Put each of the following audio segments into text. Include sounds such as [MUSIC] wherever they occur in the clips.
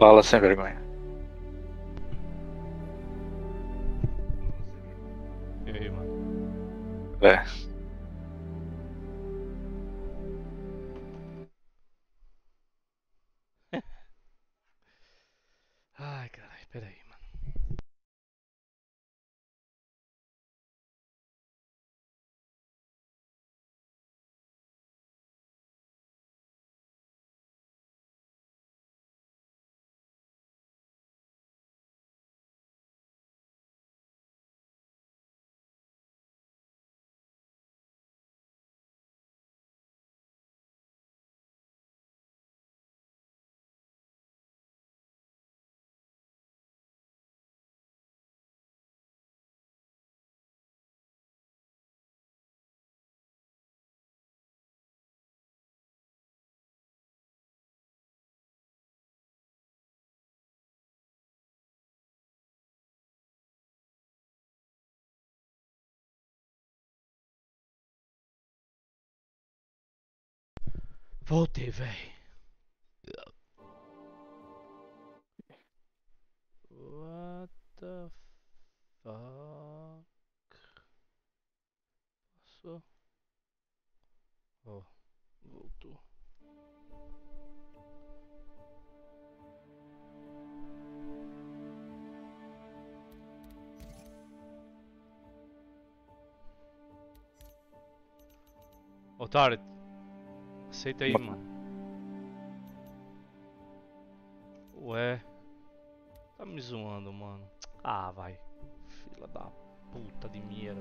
Fala sem vergonha. E aí, mano? É. Voltei, véi. What the fuck? Passou? Ó, voltou. Otário, aceita aí, mano. Ué. Tá me zoando, mano. Ah, vai. Fila da puta de merda.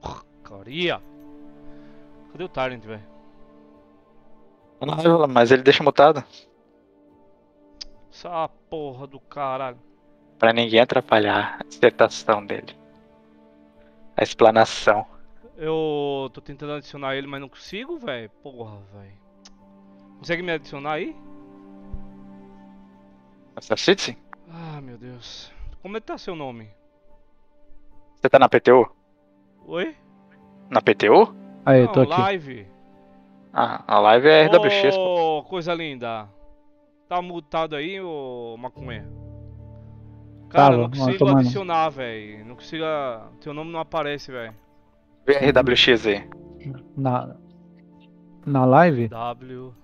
Porcaria. Cadê o Tyrant, velho? Não, mas ele deixa mutado. Essa porra do caralho. Pra ninguém atrapalhar a dissertação dele. A explanação. Eu tô tentando adicionar ele, mas não consigo, velho. Porra, velho. Consegue me adicionar aí? Citizen? Ah, meu Deus. Como é que tá seu nome? Você tá na PTU? Oi? Na PTU? Aí, Não, tô aqui. live. Ah, a live é RWX. Ô, coisa linda. Tá mutado aí, ô maconha? Cara, Tava, não consigo adicionar, velho. Não consigo. Teu nome não aparece, velho. RWX aí. Na, na live? WX.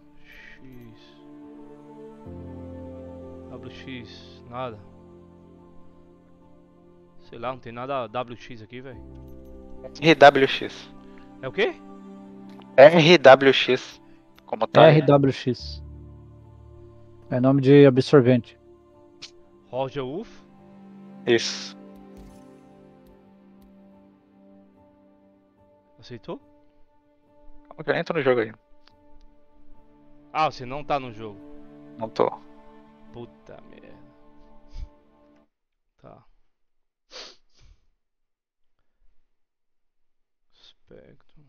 WX, nada. Sei lá, não tem nada WX aqui, velho. RWX. É o quê? RWX. Como tá? aí. RWX. É nome de absorvente. Roger Wolf? Isso. Aceitou? Calma que eu tô no jogo aí. Ah, você não tá no jogo. Não tô. Puta merda. Tá. Spectrum.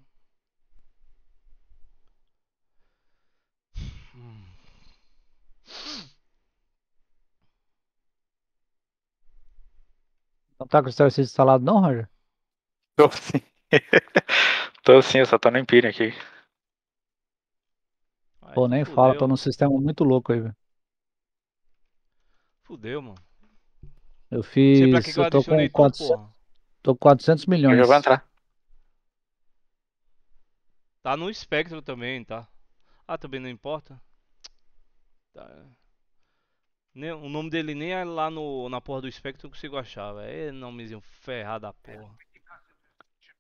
Hum. Não tá com o Starseed instalado não, Roger? Tô sim. [LAUGHS] tô sim, eu só tô no Empire aqui. Ai, Pô, nem fala, fudeu. tô num sistema muito louco aí, velho. Fudeu, mano. Eu Não sei pra fiz. que que eu Eu tô com tu, 400, porra. tô com 400 Eu milhões. já vou entrar. Tá no espectro também, tá? Ah, também não importa. Tá. Nem- o nome dele nem é lá no, na porra do espectro eu consigo achar, velho. É nomezinho ferrado da porra.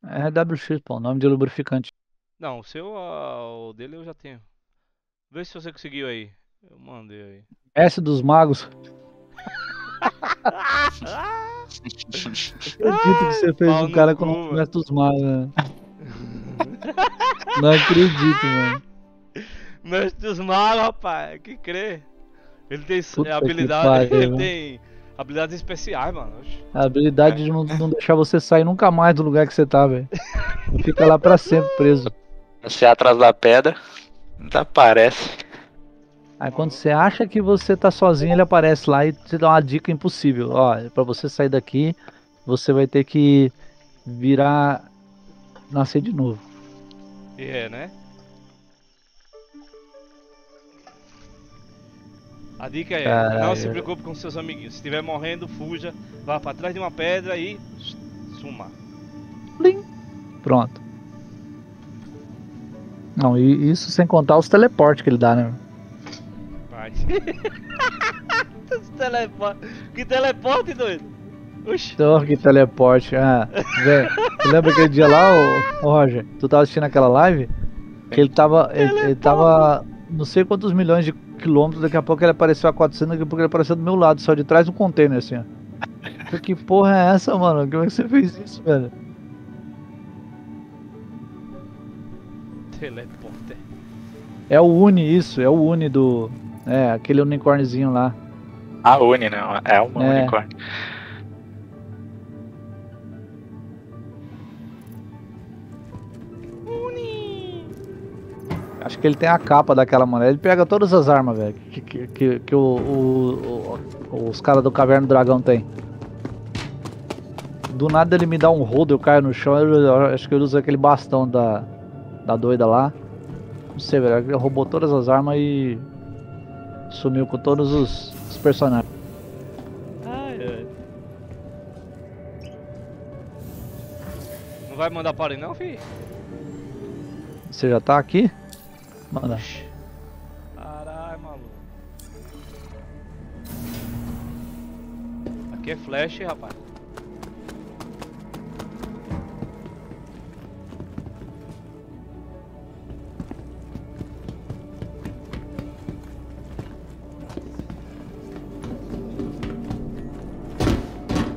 É RWX, pô, nome de lubrificante. Não, o seu, ah, o dele eu já tenho. Vê se você conseguiu aí. Eu mandei aí. S dos magos. [LAUGHS] Acredito que você fez pau um cara com o. Mestre dos magos, né? [LAUGHS] Não acredito, mano. Mestre dos magos, rapaz, que crê. Ele tem Puta habilidade, pariu, ele mano. tem habilidades especiais, mano. A habilidade de não, não deixar você sair nunca mais do lugar que você tá, velho. Fica lá pra sempre preso. Você é atrás da pedra. Não aparece. Aí quando você acha que você tá sozinho, ele aparece lá e te dá uma dica impossível. Ó, pra você sair daqui, você vai ter que virar nascer de novo. É, né? A dica é, Caralho. não se preocupe com seus amiguinhos. Se estiver morrendo, fuja, vá pra trás de uma pedra e suma. Plim. Pronto. Não, e isso sem contar os teleportes que ele dá, né? Vai. [LAUGHS] Teleporte. Que teleporte, doido? Oxi. Então, que teleporte. Ah, velho. Tu lembra aquele dia lá, ô, ô Roger? Tu tava assistindo aquela live? Que ele tava. Ele, ele tava. Não sei quantos milhões de quilômetros, daqui a pouco ele apareceu a 400, daqui a pouco ele apareceu do meu lado, só de trás do container, assim, ó. Que porra é essa, mano? Como é que você fez isso, velho? Teleporte. É o Uni isso, é o Uni do. É, aquele unicórniozinho lá. A Uni, não. É uma É. unicórnio. Acho que ele tem a capa daquela maneira. Ele pega todas as armas, velho, que, que, que, que o, o- o- os caras do Caverna do Dragão tem. Do nada ele me dá um rodo, eu caio no chão. Eu, eu acho que ele usa aquele bastão da, da doida lá. Não sei, velho. Ele roubou todas as armas e sumiu com todos os, os personagens. Ai, ai. Não vai mandar para aí não, fi? Você já tá aqui? Manda. Caralho, maluco. Aqui é flash, rapaz.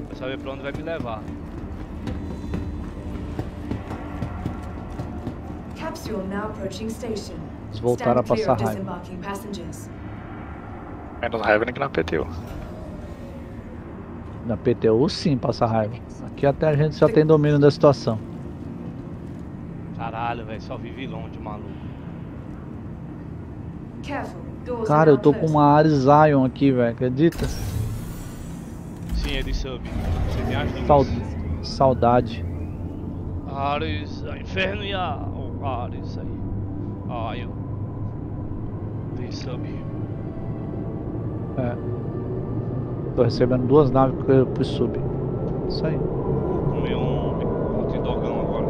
Quer saber pra onde vai me levar. Capsule now approaching station. Eles voltaram a passar raiva. Menos raiva que na PTU. Na PTU sim passa raiva. Aqui até a gente já tem domínio da situação. Caralho, velho, só vi vilão de maluco. Cara, eu tô com uma Ares Zion aqui, velho. Acredita? Sim, é de sub. Você tem as duas. Sau- Saudade. Ares, a inferno e a. Ares aí. Ai, eu. Tem sub. É. Tô recebendo duas naves pro, sub. Isso aí. Comer um dogão agora.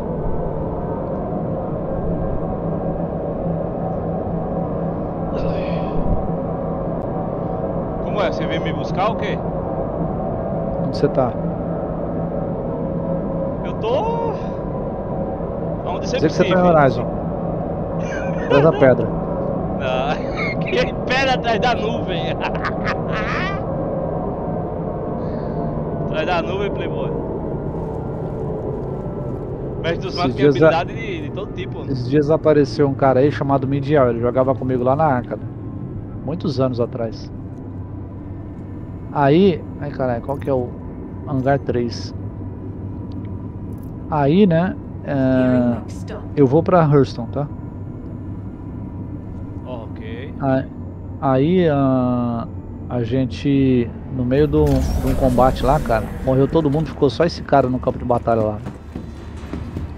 Como é? Você veio me buscar ou o quê? Onde você tá? Eu tô. Onde você você tá em. Horizon. Atrás da pedra. Não. [LAUGHS] Que pera atrás da nuvem. [LAUGHS] atrás da nuvem, Playboy. Mestre dos matos tem dias a- habilidade de, de todo tipo. Esses dias apareceu um cara aí chamado Midial. Ele jogava comigo lá na Arca. Muitos anos atrás. Aí. Ai caralho, qual que é o. Hangar 3. Aí, né? É, eu vou pra Hurston, tá? Aí, a, a gente, no meio de um combate lá, cara, morreu todo mundo, ficou só esse cara no campo de batalha lá.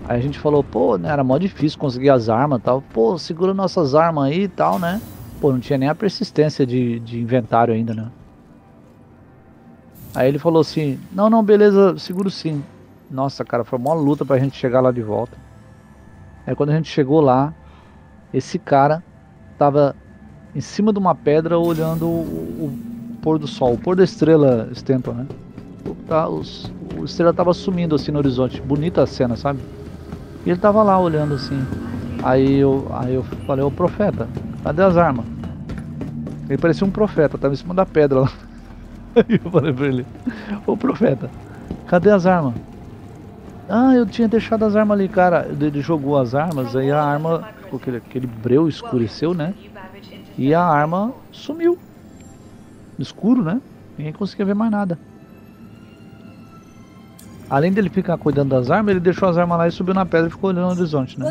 Aí a gente falou, pô, né, era mó difícil conseguir as armas e tal. Pô, segura nossas armas aí e tal, né? Pô, não tinha nem a persistência de, de inventário ainda, né? Aí ele falou assim, não, não, beleza, seguro sim. Nossa, cara, foi uma luta pra gente chegar lá de volta. Aí quando a gente chegou lá, esse cara tava em cima de uma pedra olhando o, o pôr do sol, o pôr da estrela Stanton, né? O, tá, os, o estrela tava sumindo assim no horizonte, bonita a cena, sabe? E ele tava lá olhando assim. Aí eu, aí eu falei, ô profeta, cadê as armas? Ele parecia um profeta, tava em cima da pedra lá. [LAUGHS] Aí eu falei pra ele, ô profeta, cadê as armas? Ah, eu tinha deixado as armas ali, cara. Ele jogou as armas, aí a arma, aquele, aquele breu escureceu, né? E a arma sumiu. No escuro, né? Ninguém conseguia ver mais nada. Além dele ficar cuidando das armas, ele deixou as armas lá e subiu na pedra e ficou olhando no horizonte, né?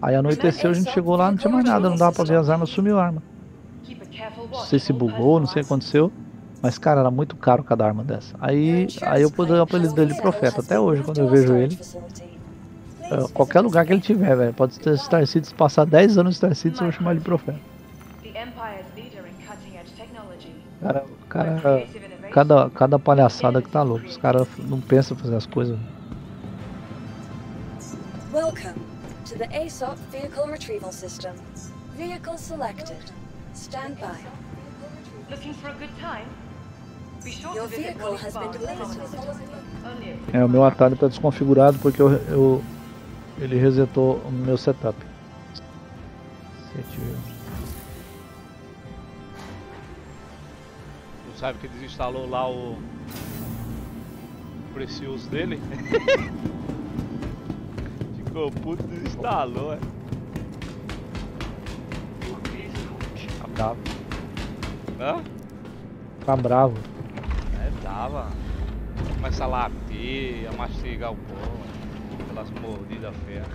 Aí anoiteceu, a gente chegou lá, não tinha mais nada, não dava pra ver as armas, sumiu a arma. Não sei se bugou, não sei o que aconteceu. Mas, cara, era muito caro cada arma dessa. Aí, aí eu pude dar o apelido dele de profeta. Até hoje, quando eu vejo ele, É, Qualquer lugar que ele tiver, velho. Pode ter Star City, se passar 10 anos no Star City, eu vou chamar ele de profeta. Cara, cara, cada, cada palhaçada que tá louco. Os caras não pensam em fazer as coisas. Welcome to the ASOP Vehicle Retrieval System. Vehicle selected. Stand by. Looking for a good time? Be sure Your vehicle has been. Only É, o meu atalho tá desconfigurado porque eu, eu- ele resetou o meu setup. Sete mil. Sabe que desinstalou lá o. o precioso dele? [LAUGHS] Ficou puto e desinstalou, é. Tá bravo. Hã? Tá bravo. É, tava. Começa a latir, a mastigar o pó. Aquelas mordidas feias.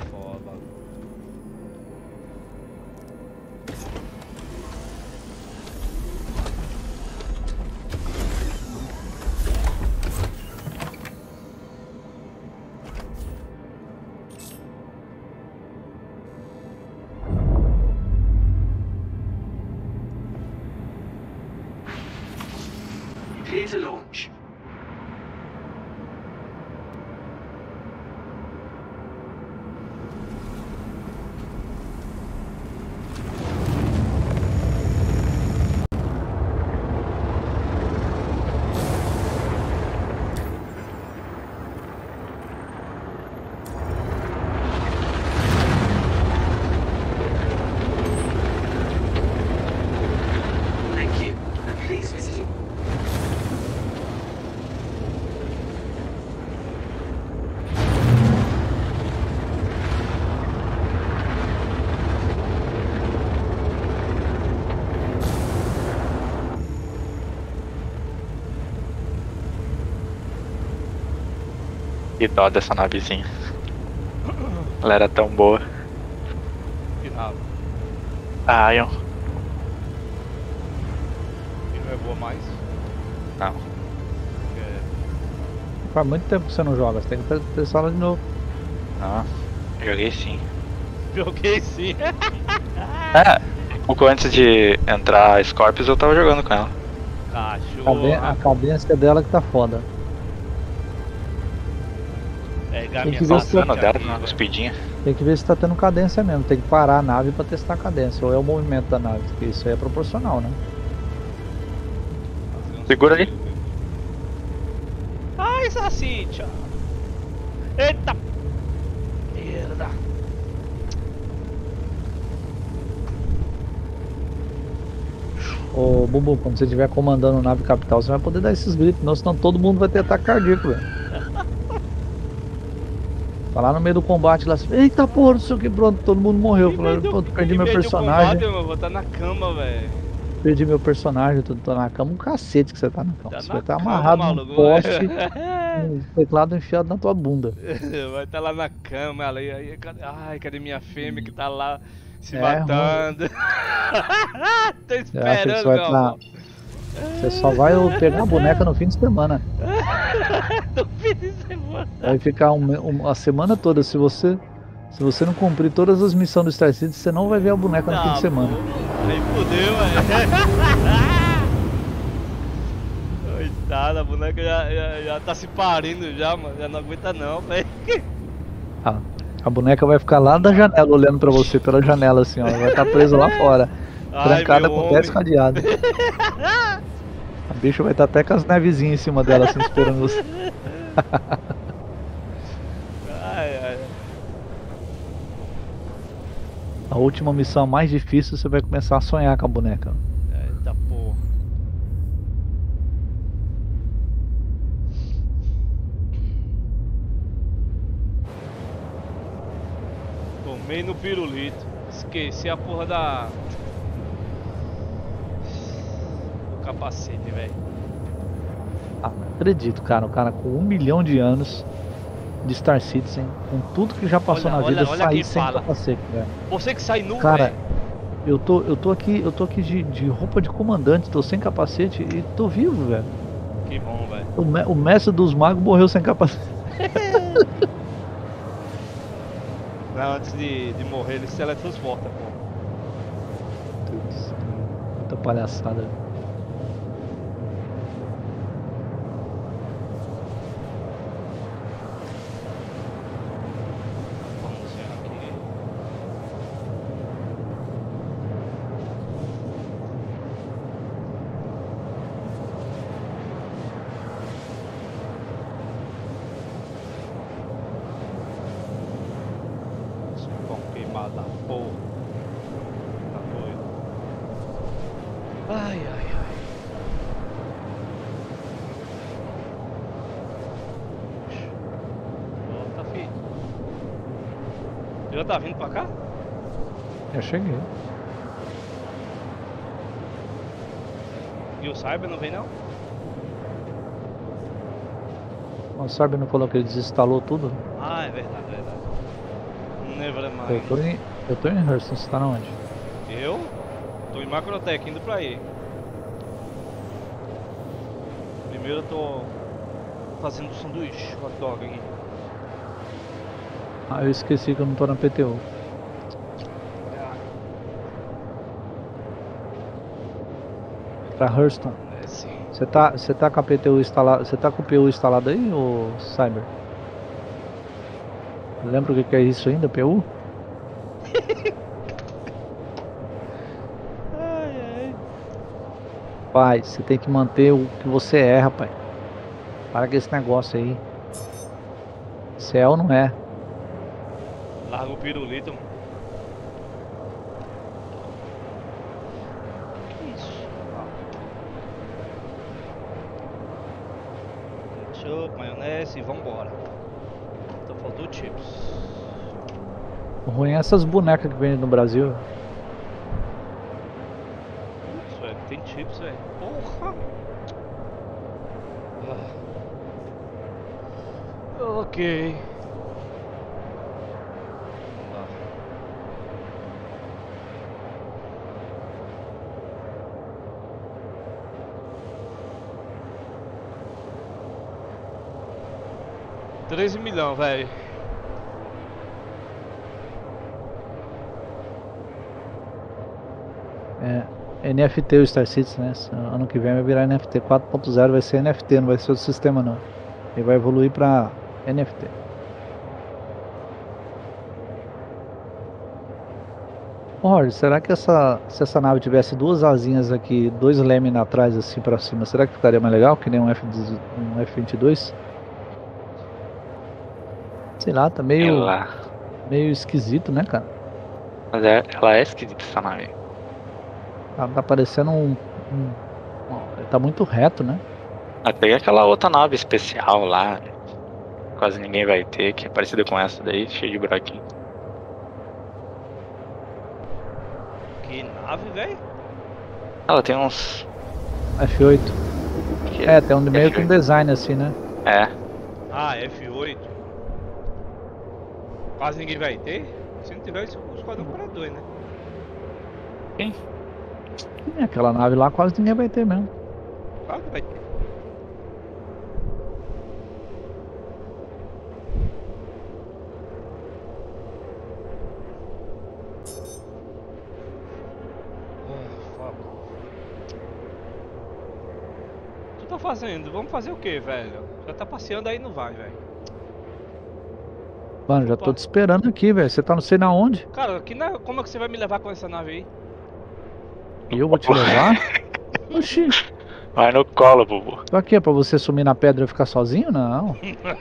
Que dó dessa navezinha. Ela era tão boa. Que nada. A Ion. E não é boa mais. Não. É, Faz muito tempo que você não joga, você tem que testar ela de novo. Não. Joguei sim. joguei sim. [LAUGHS] É, um pouco antes de entrar a Scorpius eu tava jogando com ela. Cachorro. caden- A cadência dela que tá foda. Pegar Tem minha que ver se Passando dela cuspidinha. Tem que ver se tá tendo cadência mesmo. Tem que parar a nave pra testar a cadência. Ou é o movimento da nave, porque isso aí é proporcional, né? Segura aí. suspiro. Ai, salsicha. Eita. Merda. Ô Bubu, quando você estiver comandando nave capital, você vai poder dar esses gritos, não, senão todo mundo vai ter ataque cardíaco, velho. Tá lá no meio do combate lá, assim, eita porra, não sei o que, pronto, todo mundo morreu. Medo- pô, perdi meu personagem, Combate, meu, vou estar na cama, velho. perdi meu personagem, tô, tô na cama, um cacete que você tá na cama. Tá você na vai estar cama, amarrado num maluco. poste, com [LAUGHS] o teclado enfiado na tua bunda. [LAUGHS] Vai estar lá na cama, ali, aí, cadê- ai, cadê minha fêmea que tá lá se É, matando? [LAUGHS] Tô esperando, meu tá- amor. Você só vai pegar a boneca no fim de semana. Tô fim de semana. Vai ficar um- um- a semana toda. Se você, se você não cumprir todas as missões do Star City, você não vai ver a boneca no fim Tá de semana. bom. Aí fudeu, velho. [LAUGHS] Coitada, a boneca já, já, já tá se parindo já, mano. Já não aguenta não, velho. Ah, a boneca vai ficar lá da janela olhando pra você pela janela assim, ó. Vai estar presa lá fora. [LAUGHS] Ai, Trancada com 10 homem. cadeados. [LAUGHS] A bicha vai estar até com as nevezinhas em cima dela, assim, esperando você. Ai, ai. A última missão mais difícil, você vai começar a sonhar com a boneca. Eita porra. Tomei no pirulito. Esqueci a porra da. Do capacete, velho. Ah, não acredito, cara. O cara com um milhão de anos de Star Citizen, com tudo que já passou Olha, na olha, vida, olha sair sem fala. capacete, velho. Você que sai nu, Cara, velho. Eu tô, eu tô aqui, eu tô aqui de, de roupa de comandante, tô sem capacete e tô vivo, velho. Que bom, velho. O, o mestre dos magos morreu sem capacete. [LAUGHS] Mas antes de, de morrer ele se teletransporta, pô. Putz, Puta palhaçada. Vamos ver aqui. Esse pão queimado da porra. Tá doido. Ai, ai, ai. Volta, filho. Já tá vindo pra cá? Já cheguei. E o Cyber não vem não? O Sarbe não falou que ele desinstalou tudo? Ah, é verdade, é verdade. Never Eu tô em, eu tô em Hurston, você tá na onde? Eu? Tô em Macrotech, indo pra aí. Primeiro eu tô fazendo sanduíche, hot dog aqui. Ah, eu esqueci que eu não tô na PTU. Pra Hurston. É sim. Você tá, você tá com a PTU instalada. Você tá com o PU instalado aí, ô Cyber? Lembra o que que é isso ainda, PU? Ai, ai. Pai, você tem que manter o que você é, rapaz. Para com esse negócio aí. Se é ou não é. Larga o pirulito, mano. Que isso? Ah. Ketchup, maionese e vambora. Só faltou chips. O ruim é essas bonecas que vendem no Brasil. Putz, velho, tem chips, velho. Porra! Ah. Ok. 13 milhões, velho. É, NFT o Star Citizen, né? Ano que vem vai virar NFT 4.0, vai ser NFT, não vai ser outro sistema não. Ele vai evoluir para NFT. Jorge, será que essa, se essa nave tivesse duas asinhas aqui, dois lemes atrás assim para cima, será que ficaria mais legal que nem um F-22? Um F Sei lá, tá meio, Ela, meio esquisito, né, cara? mas é, ela é esquisita essa nave. Tá, tá parecendo um, um- um- Tá muito reto, né? Até aquela outra nave especial lá. Quase ninguém vai ter, que é parecida com essa daí, cheia de buraquinho. Que nave, velho? Ela tem uns. F8. que- É, tem um meio que um F8. design assim, né? É, Ah, F8. Quase ninguém vai ter? Se não tiver, o Esquadrão 42, né? É, Aquela nave lá quase ninguém vai ter mesmo. Claro que vai ter. Ah, tá fazendo? Vamos fazer o que, velho? Já tá passeando aí não vai, velho. Mano, já tô Opa. te esperando aqui, velho. Você tá não sei na onde. Cara, que na... como é que você vai me levar com essa nave aí? E eu vou te levar? [LAUGHS] Oxi, vai no colo, Bubu. tô aqui é pra você sumir na pedra e ficar sozinho? Não. [LAUGHS]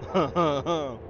[LAUGHS]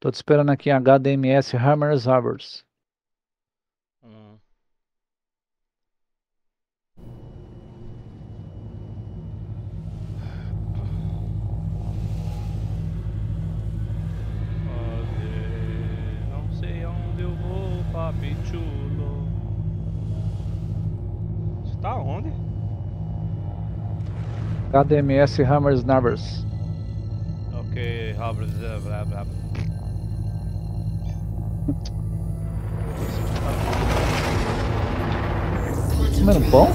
Tô te esperando aqui em HDMS Hammers Harbors. Hum. Não sei aonde eu vou, papi chulo. Você tá onde? HDMS Hammers Harbors. Ok, blá blá. Comendo pão?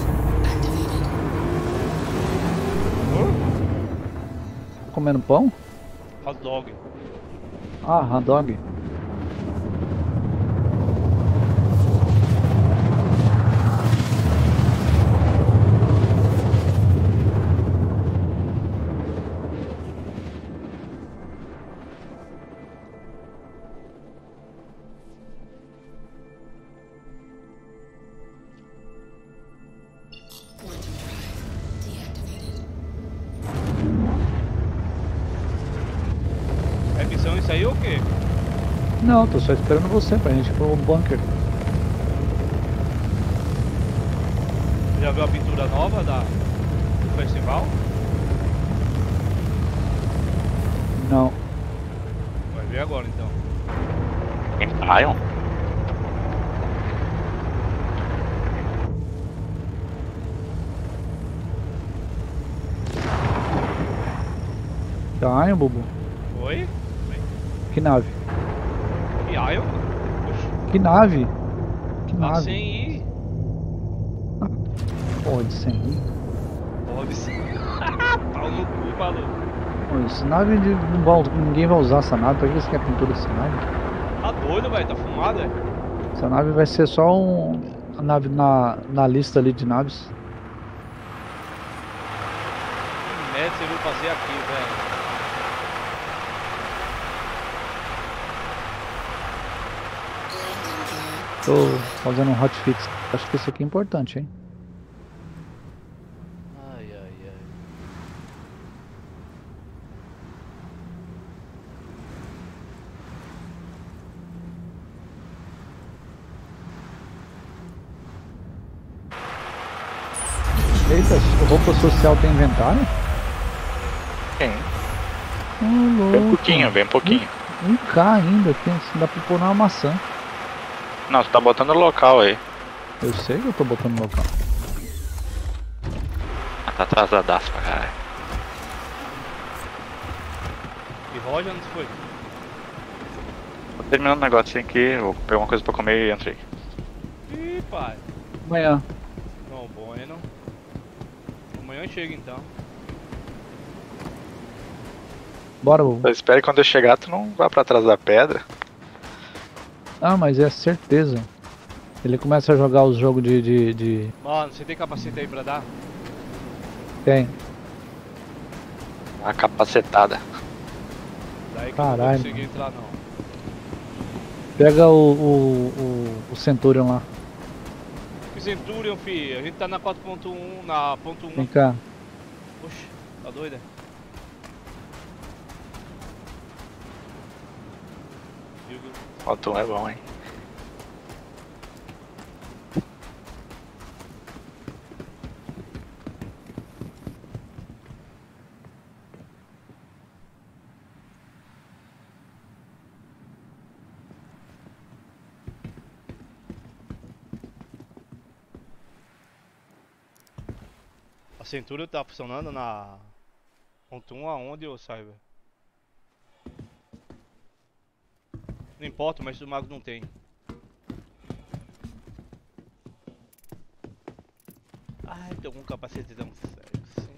Comendo pão? Hot dog. Ah, hot dog. Tô só esperando você pra gente ir pro bunker. Já viu a pintura nova da, do festival? Não. Vai ver agora então. Em Zion? Tá, hein, Bubu? Oi? Que nave? Que nave? Que nave? sem ir. Pode sem ir. Pode ser. [LAUGHS] Pau no cu, maluco. Essa nave de- não vai- ninguém vai usar essa nave. Pra que você quer pintura dessa nave? Tá doido, velho? Tá fumado, é? Essa nave vai ser só um. A nave na, na lista ali de naves. Que merda você veio fazer aqui, velho? Tô fazendo um hotfix. Acho que isso aqui é importante, hein? Ai, ai, ai. Eita, roupa social tem inventário? Tem. Ô, Vem um pouquinho, vem um pouquinho. Um K ainda, tem, dá pra pôr numa maçã. Não, você tá botando local aí. Eu sei que eu tô botando local. Ah, Tá atrasadaço pra caralho. E Roger, onde foi? Tô terminando o negocinho aqui, vou pegar uma coisa pra comer e entrei. Ih, pai. Amanhã. Não, bueno. Amanhã chega então. Bora, Bubu. Só espere quando eu chegar, tu não vá pra trás da pedra. Ah, mas é certeza. Ele começa a jogar os jogos de, de, de... Mano, você tem capacete aí pra dar? Tem. A capacetada. Daí que eu não Caralho. conseguir entrar não. Pega o, o, o, o Centurion lá. Que Centurion, fi. A gente tá na 4.1, na ponto 1. Vem cá. Oxe, tá doida? Hugo, Moto é bom, hein? A cintura tá funcionando na ponto 1 aonde, ô Cyber? Não importa, mas o mago não tem. Ai, tem algum capacetezão sexy.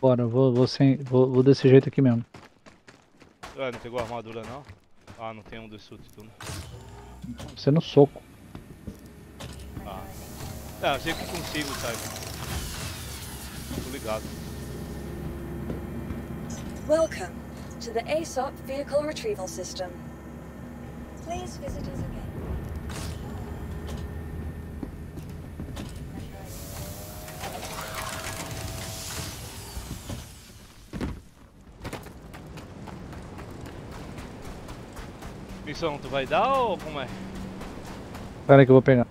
Bora, vou, vou, sem, vou, vou desse jeito aqui mesmo. Ué, não pegou a armadura não? Ah, não tem um desse tudo. Você no soco. Ah. É, eu sei que consigo, Cyber. Tô ligado. Welcome to the ASOP vehicle retrieval system. Please visit us again. Missão, tu vai dar ou como é? Espera aí que eu vou pegar.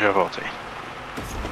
Já voltei. Falei,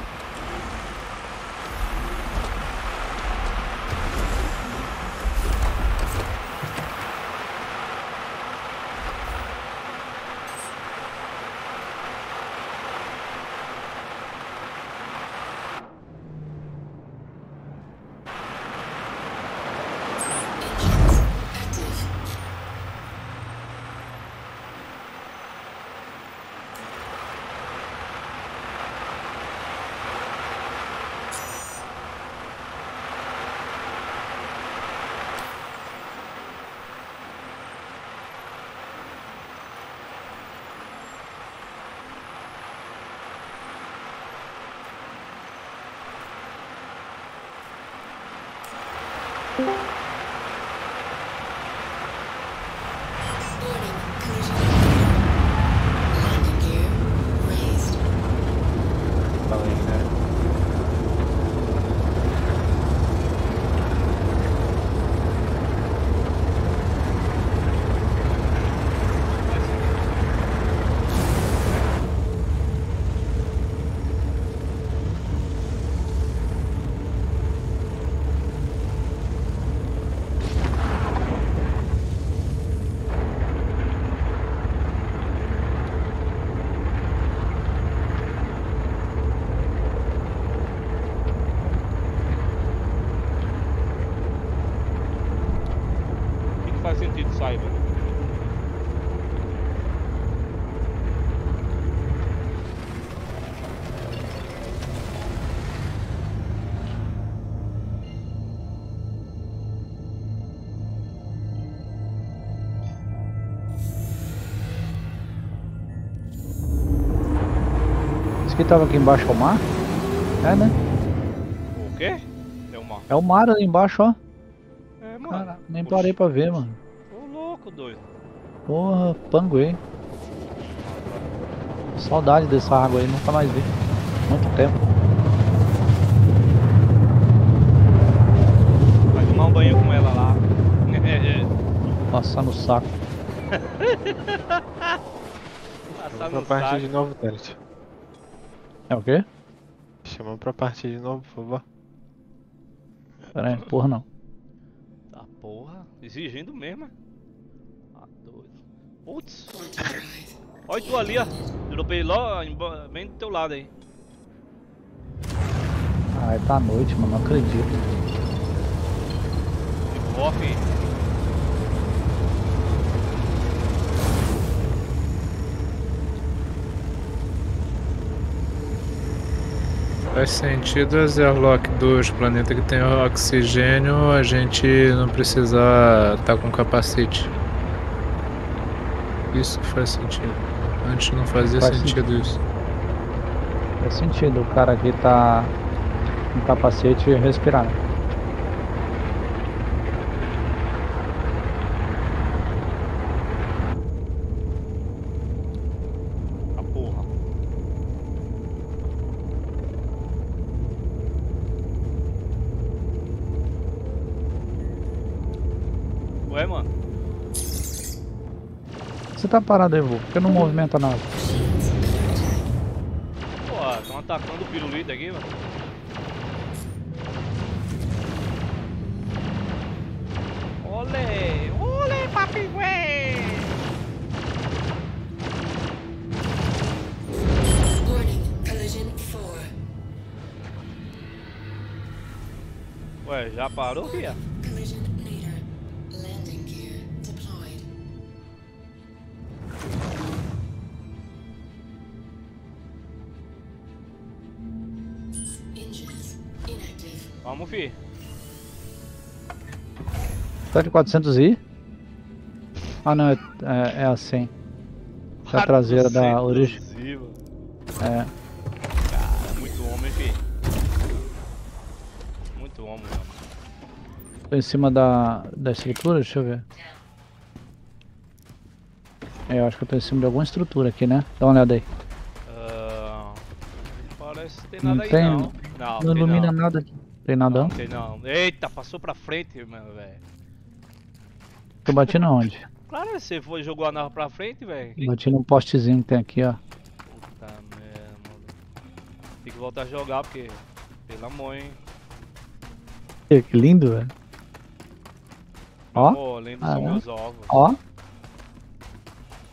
Tava aqui embaixo é o mar? É, né? O quê? É uma. É o mar ali embaixo, ó. É, mano. Cara, nem Oxi. parei pra ver, mano. Ô louco, doido. Porra, panguei. Saudade dessa água aí, nunca mais vi. Muito tempo. Vai tomar um banho com ela lá. [LAUGHS] Passar no saco. [LAUGHS] Passar no pra partir saco. de novo, Telet. É o quê? Chama pra partir de novo, por favor. Pera aí, porra não. Tá porra. Exigindo mesmo, é? Tá doido. Putz. Olha tu ali, ó. Dropei lá, bem do teu lado aí. Ai, tá noite, mano, não acredito. Tipo, off. Faz sentido a Zerlock dos planetas que tem oxigênio a gente não precisar estar com capacete. Isso que faz sentido. Antes não fazia Faz sentido isso. Faz sentido o cara aqui tá com capacete respirar. A porra. Ué, mano. Você tá parado aí, vô? Por que não movimenta nada? Pô, estão atacando o pirulito aqui, mano. Olé! Olé, papi, ué! Warning, collision 4. Ué, já parou, fia? Fi. Tá de 400 i? Ah não, é, é, é a 100. É a traseira da origem. 400 i, mano. É. Cara, muito homem, fi. Muito homem, mano. Tô em cima da, da estrutura, deixa eu ver. É, eu acho que eu tô em cima de alguma estrutura aqui, né? Dá uma olhada aí. Ah, parece que tem Não nada aí tem- não. Não, Não ilumina não. nada aqui. Tem nada Não, tem não. Eita, passou pra frente, mano, velho. Eu bati na onde? Claro, você foi, jogou a nave pra frente, velho. Bati num postezinho que tem aqui, ó. Puta merda, mano. Tem que voltar a jogar, porque... Pelo amor, hein. Que lindo, velho. Ó, Pô, lindo são Caramba. meus ovos. ó.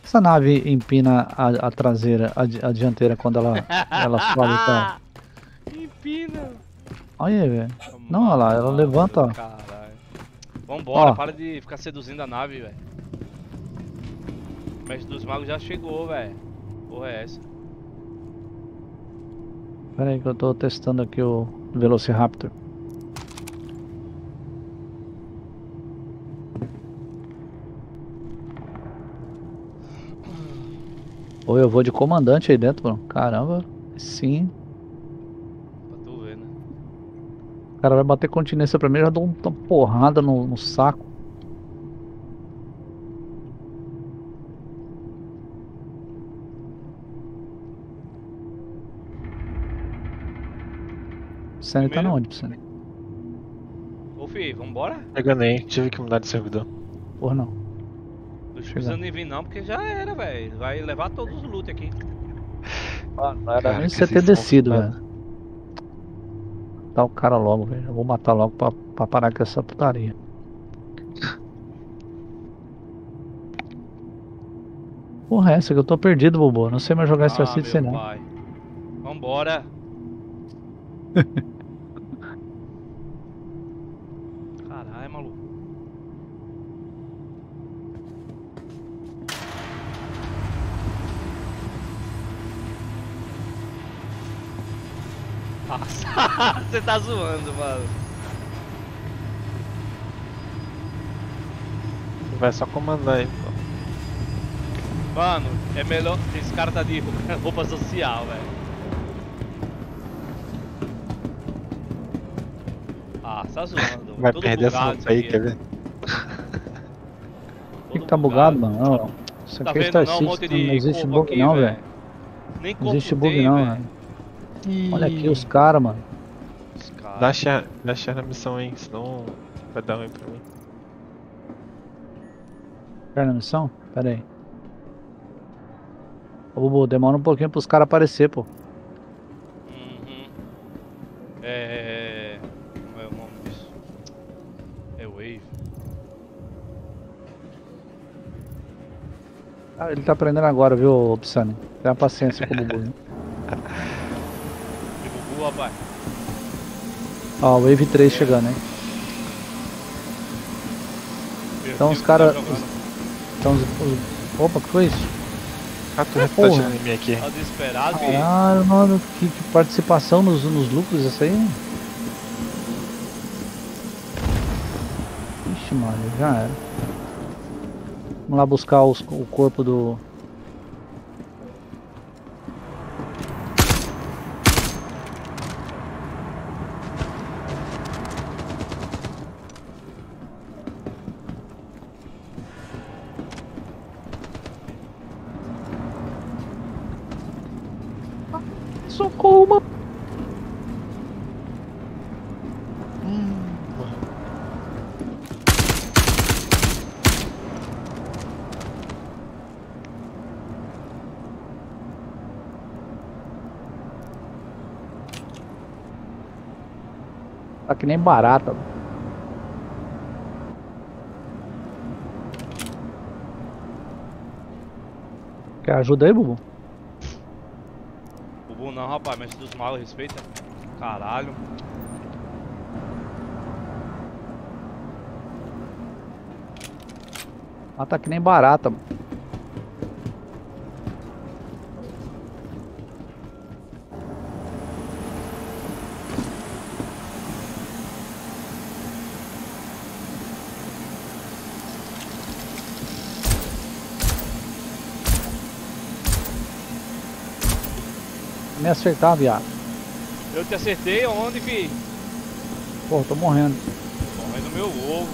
Essa nave empina a, a traseira, a, a dianteira quando ela, ela sobe, tá? [LAUGHS] Empina. Olha aí, velho. Não, olha lá, ela levanta, ó. Caralho. Vambora, Ó. para de ficar seduzindo a nave, velho. O mestre dos magos já chegou, velho. Porra é essa? Pera aí que eu tô testando aqui o Velociraptor. Ou eu vou de comandante aí dentro, mano. Caramba, sim. Pra tu ver, né? O cara vai bater continência pra mim, eu já dou uma porrada no, no saco. Senna tá na onde, Senna? Ô, fi, vambora? Eu ganhei, tive que mudar de servidor. Porra, não. Não precisa nem vir não, porque já era, velho. Vai levar todos os loot aqui. Mano, não era Cara, nem você ter descido, velho. Tá o cara logo, velho. Eu vou matar logo pra, pra parar com essa putaria. Porra, é essa que eu tô perdido, bobo. Não sei mais jogar ah, Citizen, meu não. pai. Vambora. [LAUGHS] Caralho, maluco. Nossa, [LAUGHS] você tá zoando, mano. Vai só comandar aí, pô. Mano, é melhor. Esse cara tá de roupa- [LAUGHS] roupa social, velho. Ah, tá zoando. Vai Todo perder essa roupa aí, aqui. quer ver? O que, que tá bugado, mano? Não, isso Tá aqui é vendo Star não? Um não existe bug aqui, não, velho. Não existe bug não, velho. Olha aqui os caras, mano. Dá share, dá share na missão aí, senão vai dar ruim pra mim. Quer na missão? Pera aí. Ô, Bubu, demora um pouquinho pros caras aparecer, pô. Uhum. É. Como é o nome disso? É Wave. Ah, ele tá aprendendo agora, viu, Psani? Tenha paciência com o Bubu. [LAUGHS] E Bubu, rapaz. Ó, Wave 3 chegando, hein? Então os cara- jogando. Então os, os- Opa, que foi isso? Ah, tu tá porra. atirando em mim aqui. Tá desesperado. Caralho, mano, que, que participação nos, nos lucros essa aí? Ixi, mano, já era. Vamos lá buscar os- o corpo do. Socorro, mano. Tá que nem barata. Quer ajuda aí, Bubu? Bubu não, rapaz, mestre dos magos, respeita. Caralho. Ela tá que nem barata, mano. Me acertar, viado. Eu te acertei onde, fi? Pô, tô morrendo. Morrendo no meu ovo.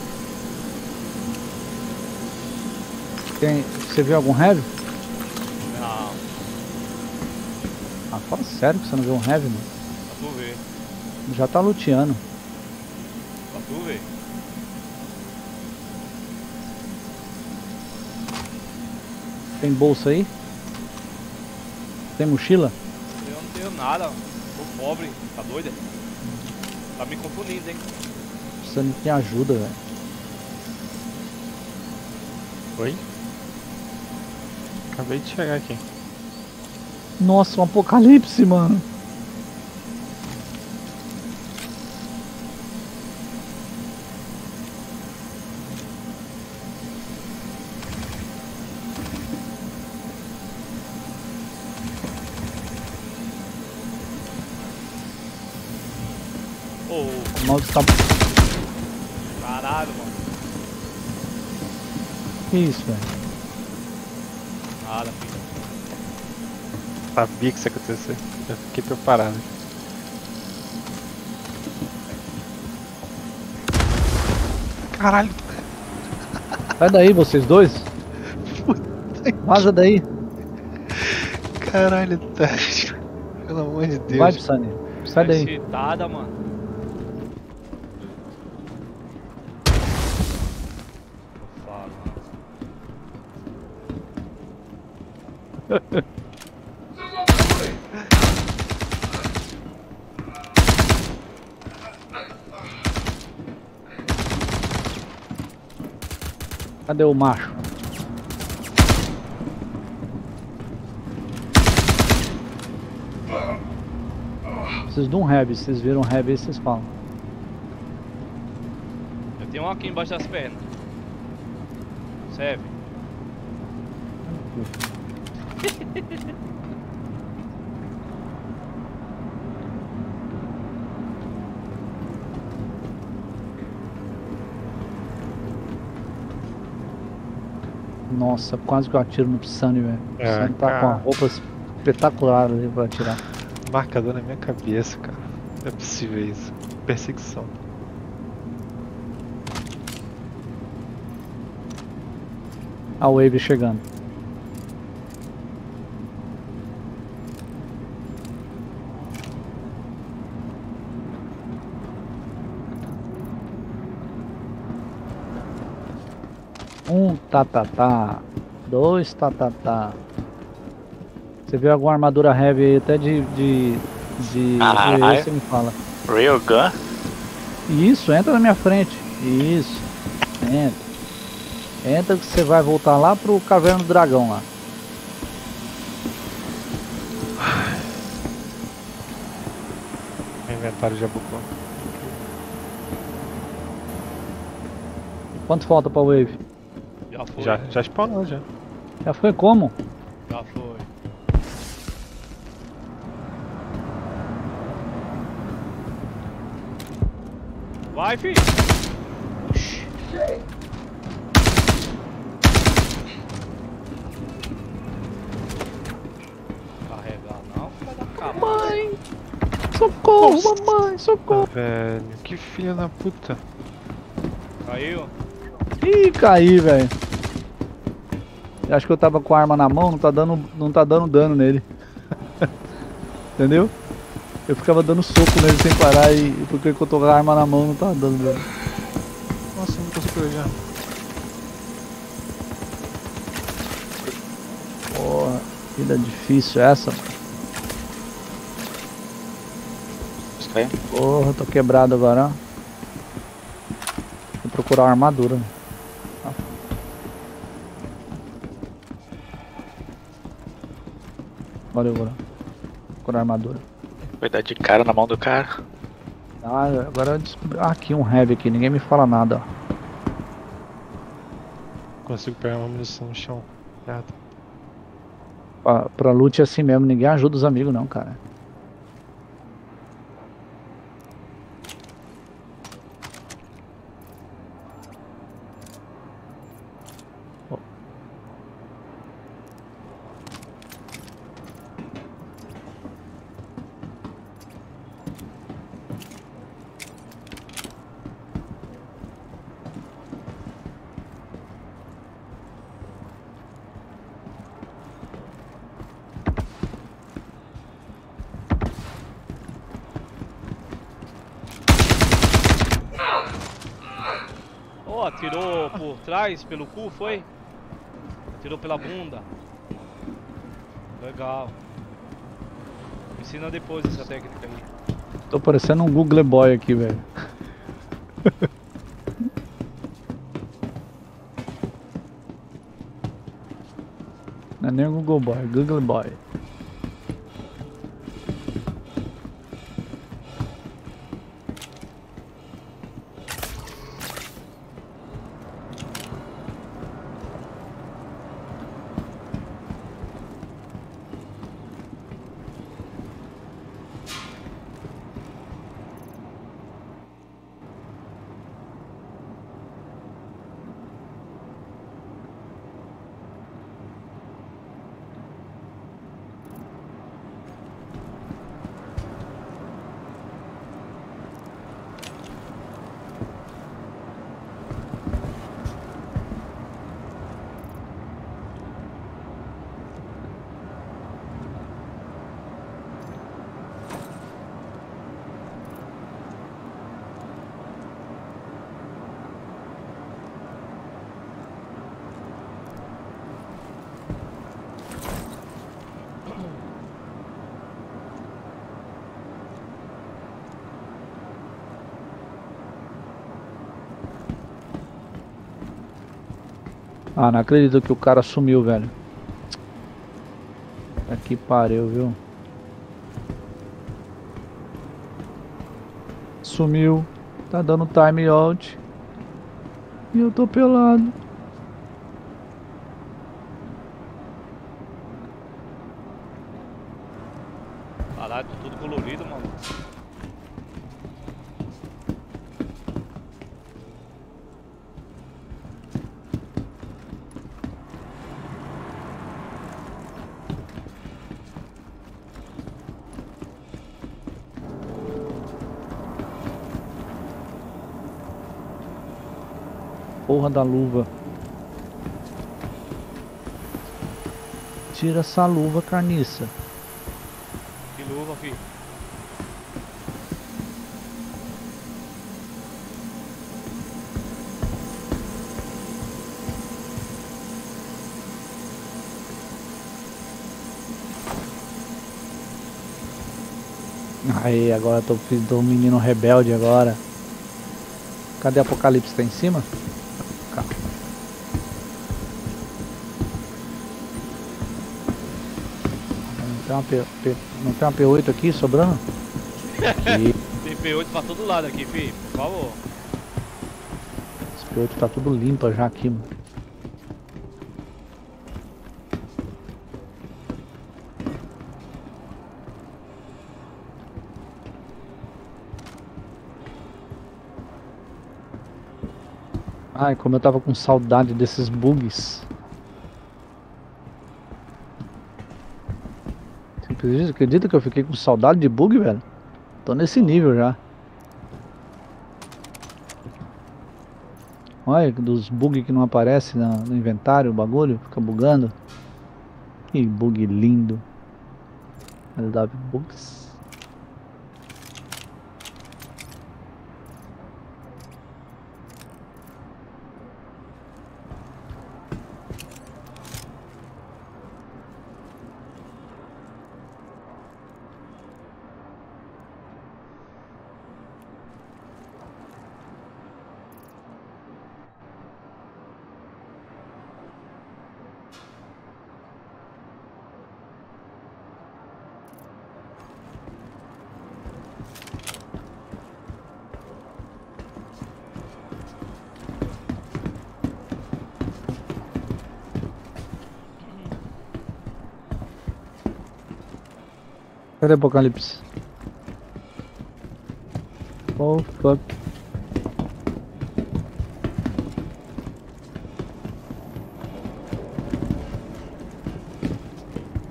Tem, você viu algum heavy? Não, Ah, fala sério que você não viu um heavy, mano. pra tu ver. Já tá luteando. Pra tu ver. Tem bolsa aí? Tem mochila? Nada. Tô pobre. Tá doida? Tá me confundindo, hein? Precisando de ajuda, velho. Oi? Acabei de chegar aqui. Nossa, um apocalipse, mano. Tá. caralho, mano. Que isso, velho? Nada, filho. Sabia que isso ia acontecer. Já fiquei preparado. Caralho, Sai daí, vocês dois. Vaza daí. caralho, tá. Pelo amor de Deus. Vai, Sunny. Sai Tá daí. excitada, mano. Tô falando. Cadê o macho? Preciso de um. Se vocês viram um heavy aí, vocês falam. Eu tenho um aqui embaixo das pernas. Serve. Nossa, quase que eu atiro no Sunny, velho. O É, Sunny tá com uma roupa espetacular ali pra atirar. Marcador na minha cabeça, cara. Não é possível isso. Perseguição. A wave chegando. Um tá tá tá. Dois tá tá tá. Você viu alguma armadura heavy aí até de. de. de. Caralho. aí você me fala. Real Gun? Isso, entra na minha frente. Isso. Entra. Entra que você vai voltar lá pro Caverna do Dragão lá. [SIGHS] Inventário de Abucon. Quanto falta pra wave? Já foi. Já, já spawnou já. Já foi como? Já foi. Vai, filho! Carregar não, filha da capa. Mãe! Socorro, mamãe, socorro! Ah, velho, que filha da puta. Caiu? Ih, caí, velho. Eu Acho que eu tava com a arma na mão, não tá dando, não tá dando dano nele. [LAUGHS] Entendeu? Eu ficava dando soco nele sem parar e porque eu tô com a arma na mão não tá dando dano. Nossa, não consigo já. Porra, vida difícil essa. Isso aí. Porra, tô quebrado agora, ó. Vou procurar uma armadura. Valeu, agora. Procurar armadura. Vai dar de cara na mão do cara. Ah, agora eu descobri. Ah, aqui um heavy aqui, ninguém me fala nada, ó. Consigo pegar uma munição no chão. Perto. Pra, pra loot é assim mesmo, ninguém ajuda os amigos não, cara. Ó. Ó, atirou por trás, pelo cu, foi? Atirou pela bunda. Legal. Me ensina depois essa técnica aí. Tô parecendo um Google Boy aqui, velho. [LAUGHS] Não é nem um Google Boy, é Google Boy. Ah, não acredito que o cara sumiu, velho. Aqui pariu, viu? Sumiu. Tá dando time out. E eu tô pelado. Caralho, tá tudo colorido, mano. Porra da luva. Tira essa luva, carniça. Que luva, filho. Aí, agora tô do menino rebelde agora. Cadê Apocalipse? Tá em cima? Cá. Não tem uma, P, P- não tem uma P8 aqui sobrando? Aqui. Tem P8 pra todo lado aqui, filho. Por favor. Esse P8 tá tudo limpo já aqui, mano. Ai, como eu tava com saudade desses bugs. Acredita- que eu fiquei com saudade de bug, velho? Tô nesse nível já. Olha, dos bugs que não aparece no inventário, o bagulho, fica bugando. Que bug lindo. LW Bugs. Cadê Apocalipse? Oh fuck.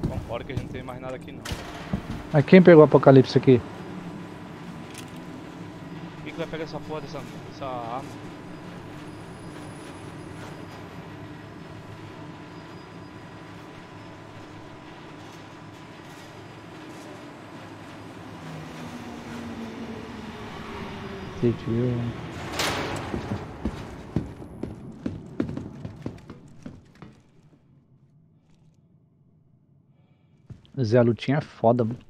Vambora que a gente não tem mais nada aqui não. Mas quem pegou o Apocalipse aqui? Quem que vai pegar essa porra dessa, dessa arma? cacete, viu? Zé Lutinha é foda, mano.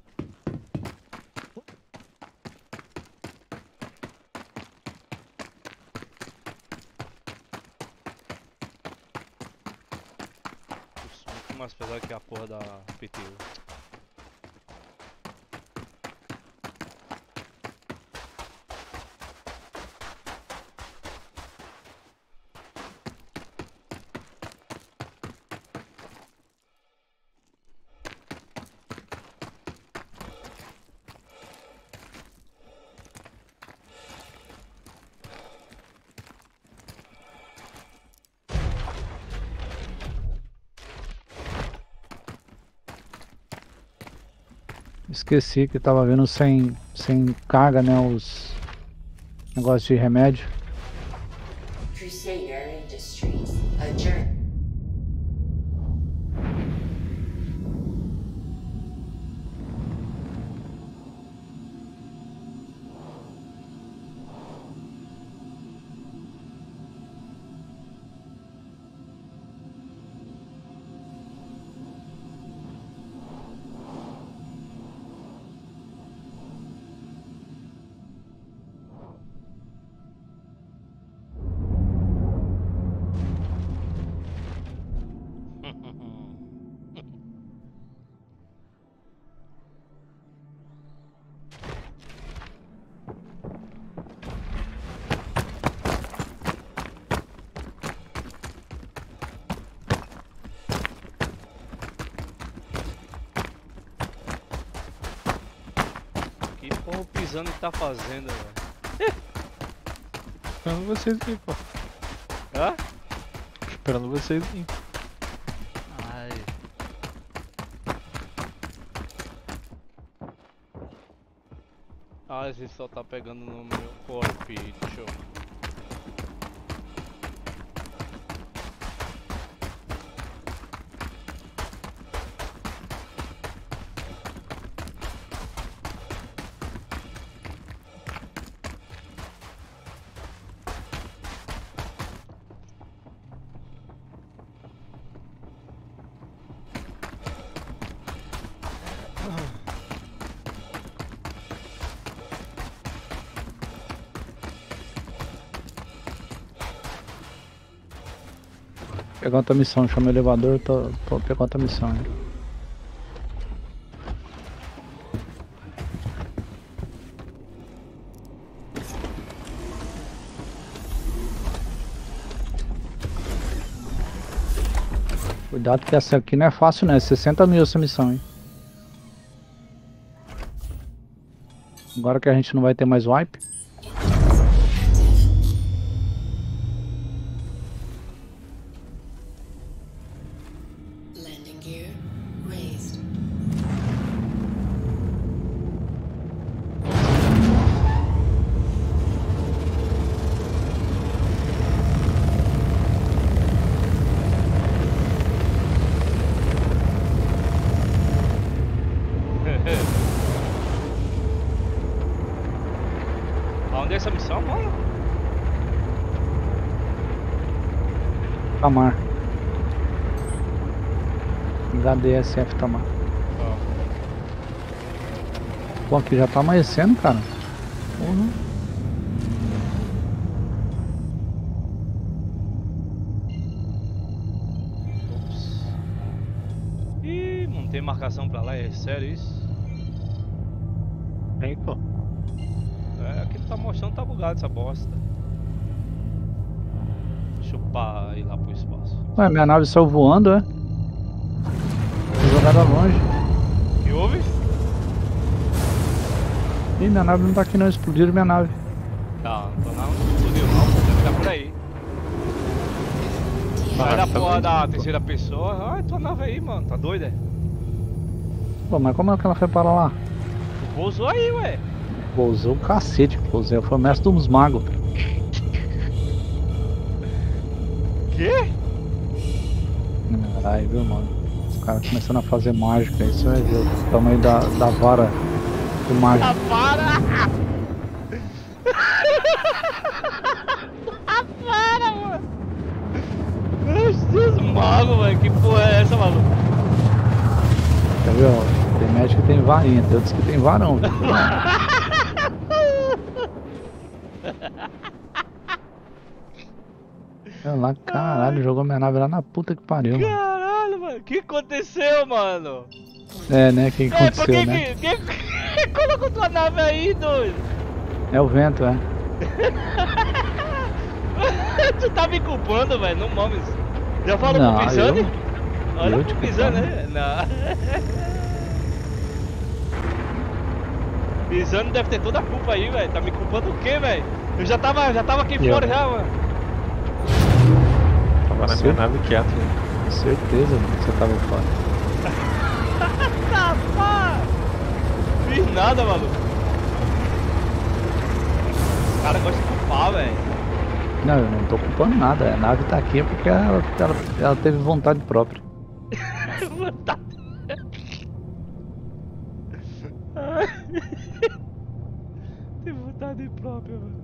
Esqueci que tava vendo sem, sem carga, né? Os negócios de remédio. Crusader Industries. Adjourn. Porra o tá fazendo, velho? Esperando vocês vir, pô. Hã? Esperando vocês vir. Ai. Ah, esse só tá pegando no meu corpicho. Pegar outra missão, chama o elevador, tô, tô pegando outra missão. né? Cuidado que essa aqui não é fácil né? 60 mil essa missão, hein? Agora que a gente não vai ter mais wipe. HDSF Tamar. Ó, Pô, aqui já tá amanhecendo, cara. Porra. Ops. Ih, não tem marcação pra lá, é sério isso? Vem, pô. É, aqui tá mostrando tá bugado essa bosta. Deixa eu pá ir lá pro espaço. Ué, minha nave saiu voando, é? Jogada longe. O que houve? Ih, minha nave não tá aqui não, explodiram minha nave. Tá, não tô não, não explodiu não, deve tá por aí. Sai da porra da terceira pessoa. Ai, tua nave aí, mano, tá doida? é? Pô, mas como é que ela foi para lá? Pousou aí, ué. Pousou o cacete, pousou. Foi o mestre dos magos. Quê? Caralho, viu, mano? Os caras começando a fazer mágica vai ver o tamanho da, da vara do mágico. Ah, para! ah, [LAUGHS] para, mano! Meu Deus, mago, velho, que porra é essa, maluco? Quer viu? Tem médico que tem varinha, tem outros que tem varão. [LAUGHS] Olha lá, caralho, jogou minha nave lá na puta que pariu. mano. O que aconteceu, mano? É, né? O que É, aconteceu, que né? que... que... [LAUGHS] Colocou tua nave aí, doido? É o vento, é. [LAUGHS] tu tá me culpando, velho. Não mames. Já falou Não, pro Pisani? eu- Olha eu pro Pisani, né? Não. [LAUGHS] Pisani deve ter toda a culpa aí, velho. Tá me culpando o quê, velho? Eu já tava, já tava aqui Eu- fora já, mano. Tava na minha nave quieto. Com certeza que você tava fora. [LAUGHS] Tá! Fiz nada, maluco. O cara gosta de culpar, velho. Não, eu não tô culpando nada. A nave tá aqui porque ela, ela, ela teve vontade própria. [LAUGHS] Tá. [LAUGHS] Tem vontade própria, mano.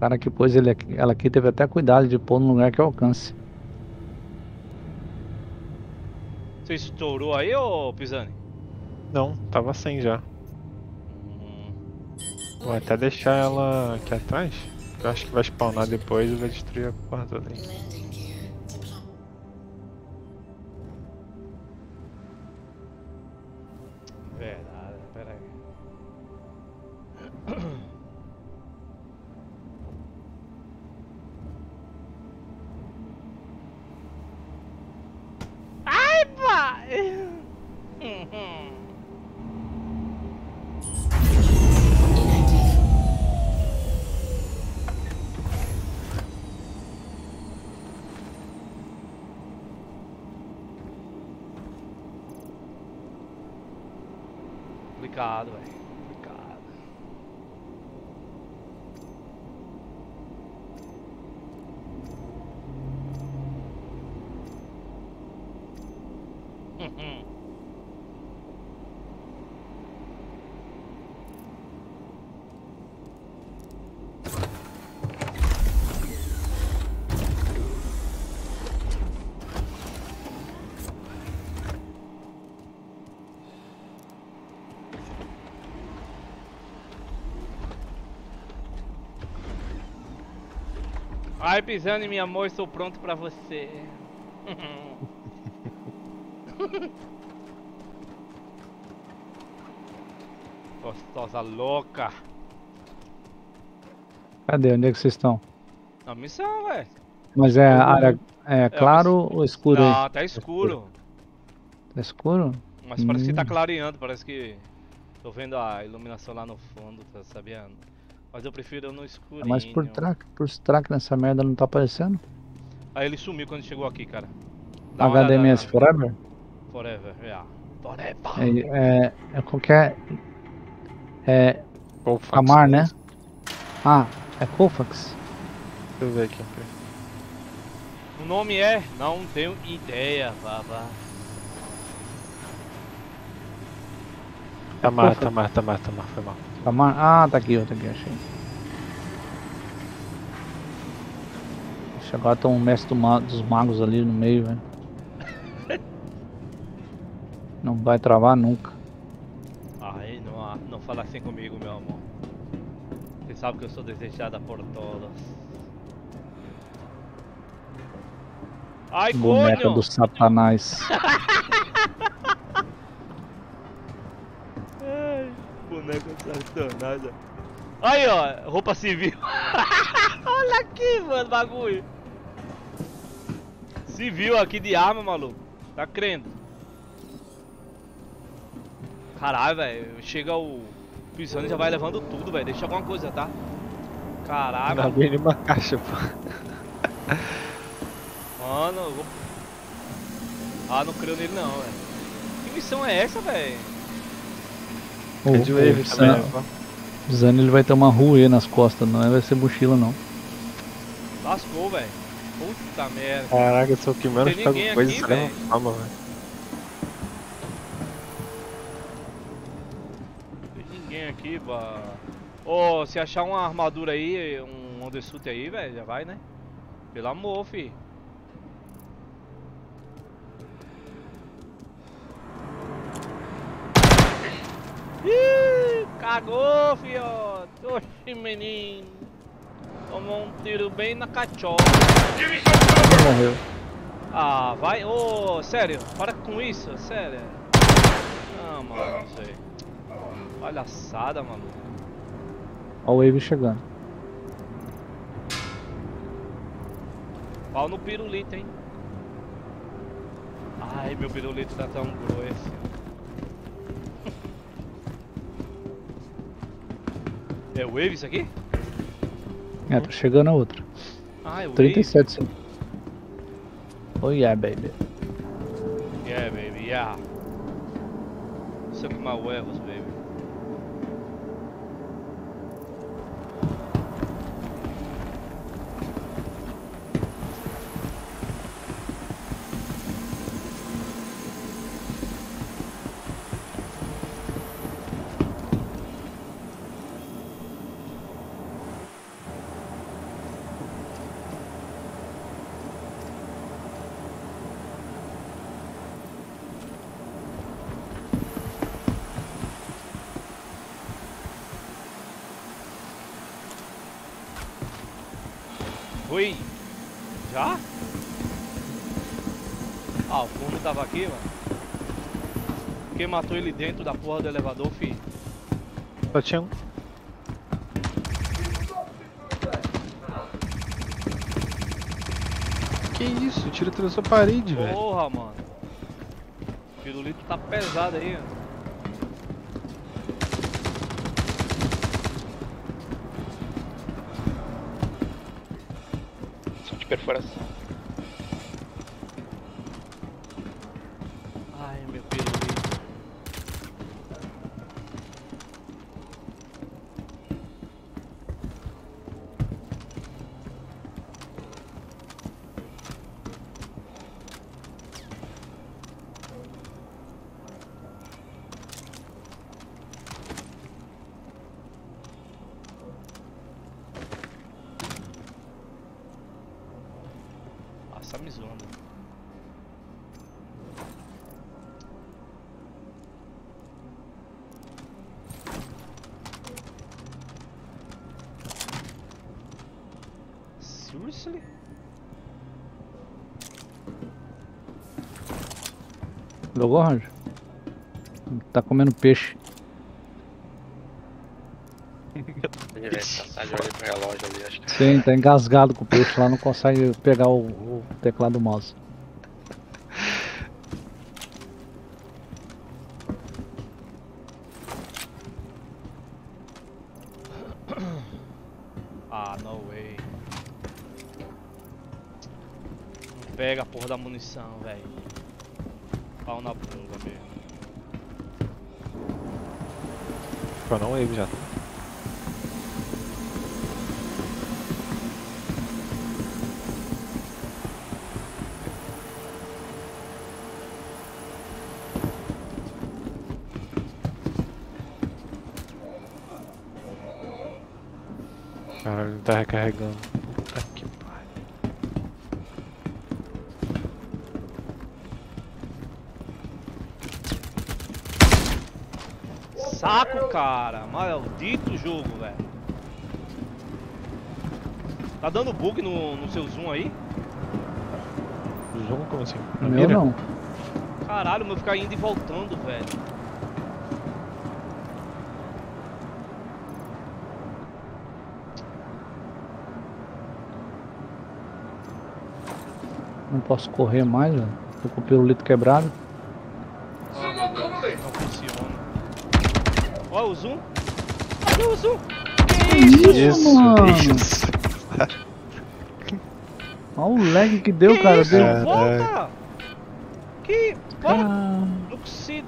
Cara que pôs ele aqui, ela aqui teve até cuidado de pôr num lugar que alcance. Você estourou aí, ô Pisani? Não, tava sem já. Hum. Vou até deixar ela aqui atrás. Eu acho que vai spawnar depois e vai destruir a porra toda aí. Landing gear deployed. Verdade, pera aí. Ai, pai! Inactive. Complicado, velho. Complicado. Ai, pisando em minha amor, estou pronto pra você. [LAUGHS] Gostosa louca. Cadê? Onde é que vocês estão? Na missão, velho. Mas é área é claro ou escuro aí? Não, tá escuro. Tá escuro? Mas parece que tá Hum. clareando, parece que. Tô vendo a iluminação lá no fundo, tá sabendo? Mas eu prefiro no escurinho. Mas por trás, por trás que nessa merda não tá aparecendo? Aí ele sumiu quando chegou aqui, cara. Dá olhada HDMS na- Forever? Forever, yeah. Forever. É, é, é qualquer. É. Colfax. Camar, né? Ah, é Colfax? Deixa eu ver aqui. O nome é? Não tenho ideia, baba. Tamar, Colfax. Tamar, Tamar, Tamar, foi mal. Camar? Ah, tá aqui, ó, tá aqui, achei. Ixi, Agora tem um mestre dos magos ali no meio, velho. [LAUGHS] Não vai travar nunca. Ai, não, não fala assim comigo, meu amor. Você sabe que eu sou desejada por todos. Ai, Boneca do satanás. [LAUGHS] Ai, boneco satanás. Aí, ó, roupa civil. [LAUGHS] Olha aqui, mano, bagulho. Civil aqui de arma, maluco. Tá crendo? Caralho, velho. Chega o pisando e já vai levando tudo, velho. Deixa alguma coisa, tá? Caralho, Não abri nenhuma caixa, pô. Mano, eu vou... Ah, não creio nele não, velho. Que missão é essa, velho? O, É o também, Zan- o Zan ele vai ter uma rue nas costas, não vai ser mochila não. Lascou, velho. Puta merda. Caraca, eu sou o que menos Tem pego ninguém coisa leva velho. fama, velho. Tem ninguém aqui, ba... Ô, se achar uma armadura aí, um undersuit aí, velho, já vai, né? Pelo amor, fi. Ih, cagou, fiote. Oxi, menino. Tomou um tiro bem na cachola. Morreu. Ah, vai. Ô, sério, para com isso, sério. Ah, mano, não sei. Palhaçada, mano. Ó o Wave chegando. Pau no pirulito, hein? Ai, meu pirulito tá tão grosso. É wave isso aqui? É, tá chegando a outra. Ah, é wave. 37 sim. Oh yeah, baby. Yeah, baby, yeah. Suck my huevos, baby. Oi! Já? Ah, o fundo tava aqui, mano. Quem matou ele dentro da porra do elevador, fi? Só tinha um. Que isso? O tiro atravessou a parede, velho. Porra, mano. O pirulito tá pesado aí, de perfuração. Ai, meu pirulito. Nossa, me zoando. Seriously? Jogou, Ranjo? Tá comendo peixe. Ele vai passar de olho pro relógio ali, acho que. Sim, tá engasgado com o peixe lá, não consegue pegar o, o teclado do mouse. Ah, no way. Não pega a porra da munição, velho. Pau na bunda mesmo. Pô, não wave já. Caralho, ele tá recarregando. Puta que pariu. Saco, cara. Maldito jogo, velho. Tá dando bug no, no seu zoom aí? Zoom como assim? Na meu mira? não. Caralho, o meu ficar indo e voltando, velho. Não posso correr mais, velho. Tô com o pirulito quebrado. Ó o zoom. Olha o zoom. Que Isso, isso? mano. [LAUGHS] Isso. Olha o lag que deu, que cara. isso? Deu. É. Volta. Que... Para. Ah, Não consigo.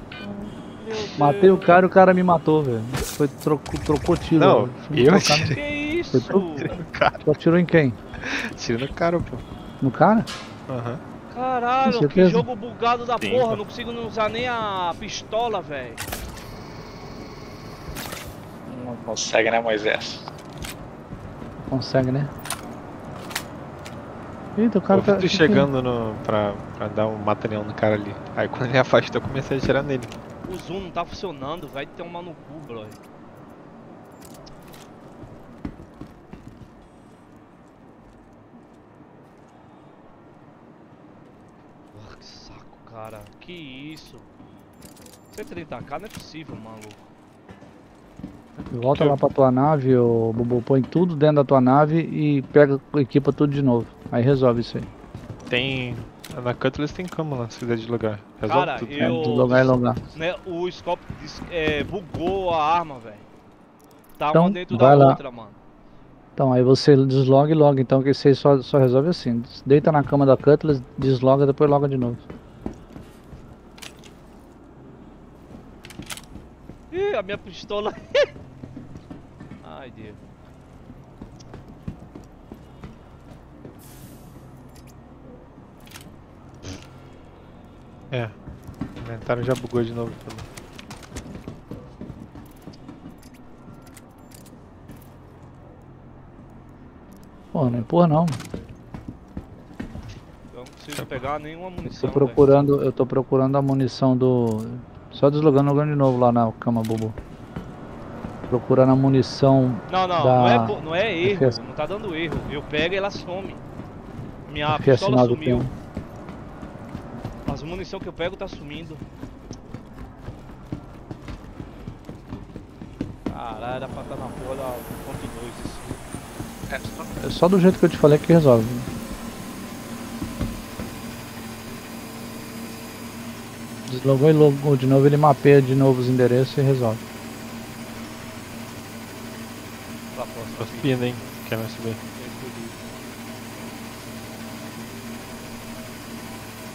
Meu Deus. matei o cara e o cara me matou, velho. Foi, trocou, trocou tiro. Não, eu no- Que isso? Foi Cara, Só atirou em quem? tira no cara, pô. No cara? Aham. Caralho, Com que jogo bugado da Sim, porra. pô. Não consigo não usar nem a pistola, velho. Consegue, né, Moisés? Consegue, né? Eita, o cara eu tá. tu que que- chegando no, pra, pra dar um mata-leão no cara ali. Aí quando ele [LAUGHS] afastou, eu comecei a atirar nele. O zoom não tá funcionando, vai tomar no cu, brother. Porra, que saco, cara. Que isso? 130k não é possível, maluco. Volta lá pra tua nave, ô Bubu. Põe tudo dentro da tua nave e pega, equipa tudo de novo. Aí resolve isso aí. Tem. Na Cutlass tem cama lá, se quiser deslogar. Resolve Cara, tudo. É, eu. deslogar e logar. Né, o scope é, bugou a arma, velho. Tá Então, uma dentro vai da lá. outra, mano. Então, aí você desloga e loga. Então, que isso aí só, só resolve assim. Deita na cama da Cutlass, desloga, depois loga de novo. Ih, a minha pistola. [LAUGHS] Ai. É. O inventário já bugou de novo pra mim. Pô, não empurra não. Eu não consigo pegar nenhuma Tô munição. velho. procurando, eu tô procurando a munição do. Só deslogando logando de novo lá na cama, Bubu. Procurando a munição. Não, não, da não, é, não é erro, FS. não tá dando erro. Eu pego e ela some. Minha FS9 pistola tem sumiu. um. As munição que eu pego tá sumindo. Caralho, era pra estar na porra da 1.2 isso. É só do jeito que eu te falei que resolve. Deslogou e logou de novo, ele mapeia de novo os endereços e resolve. Pra próxima. Tô subindo, hein? Quer mais subir?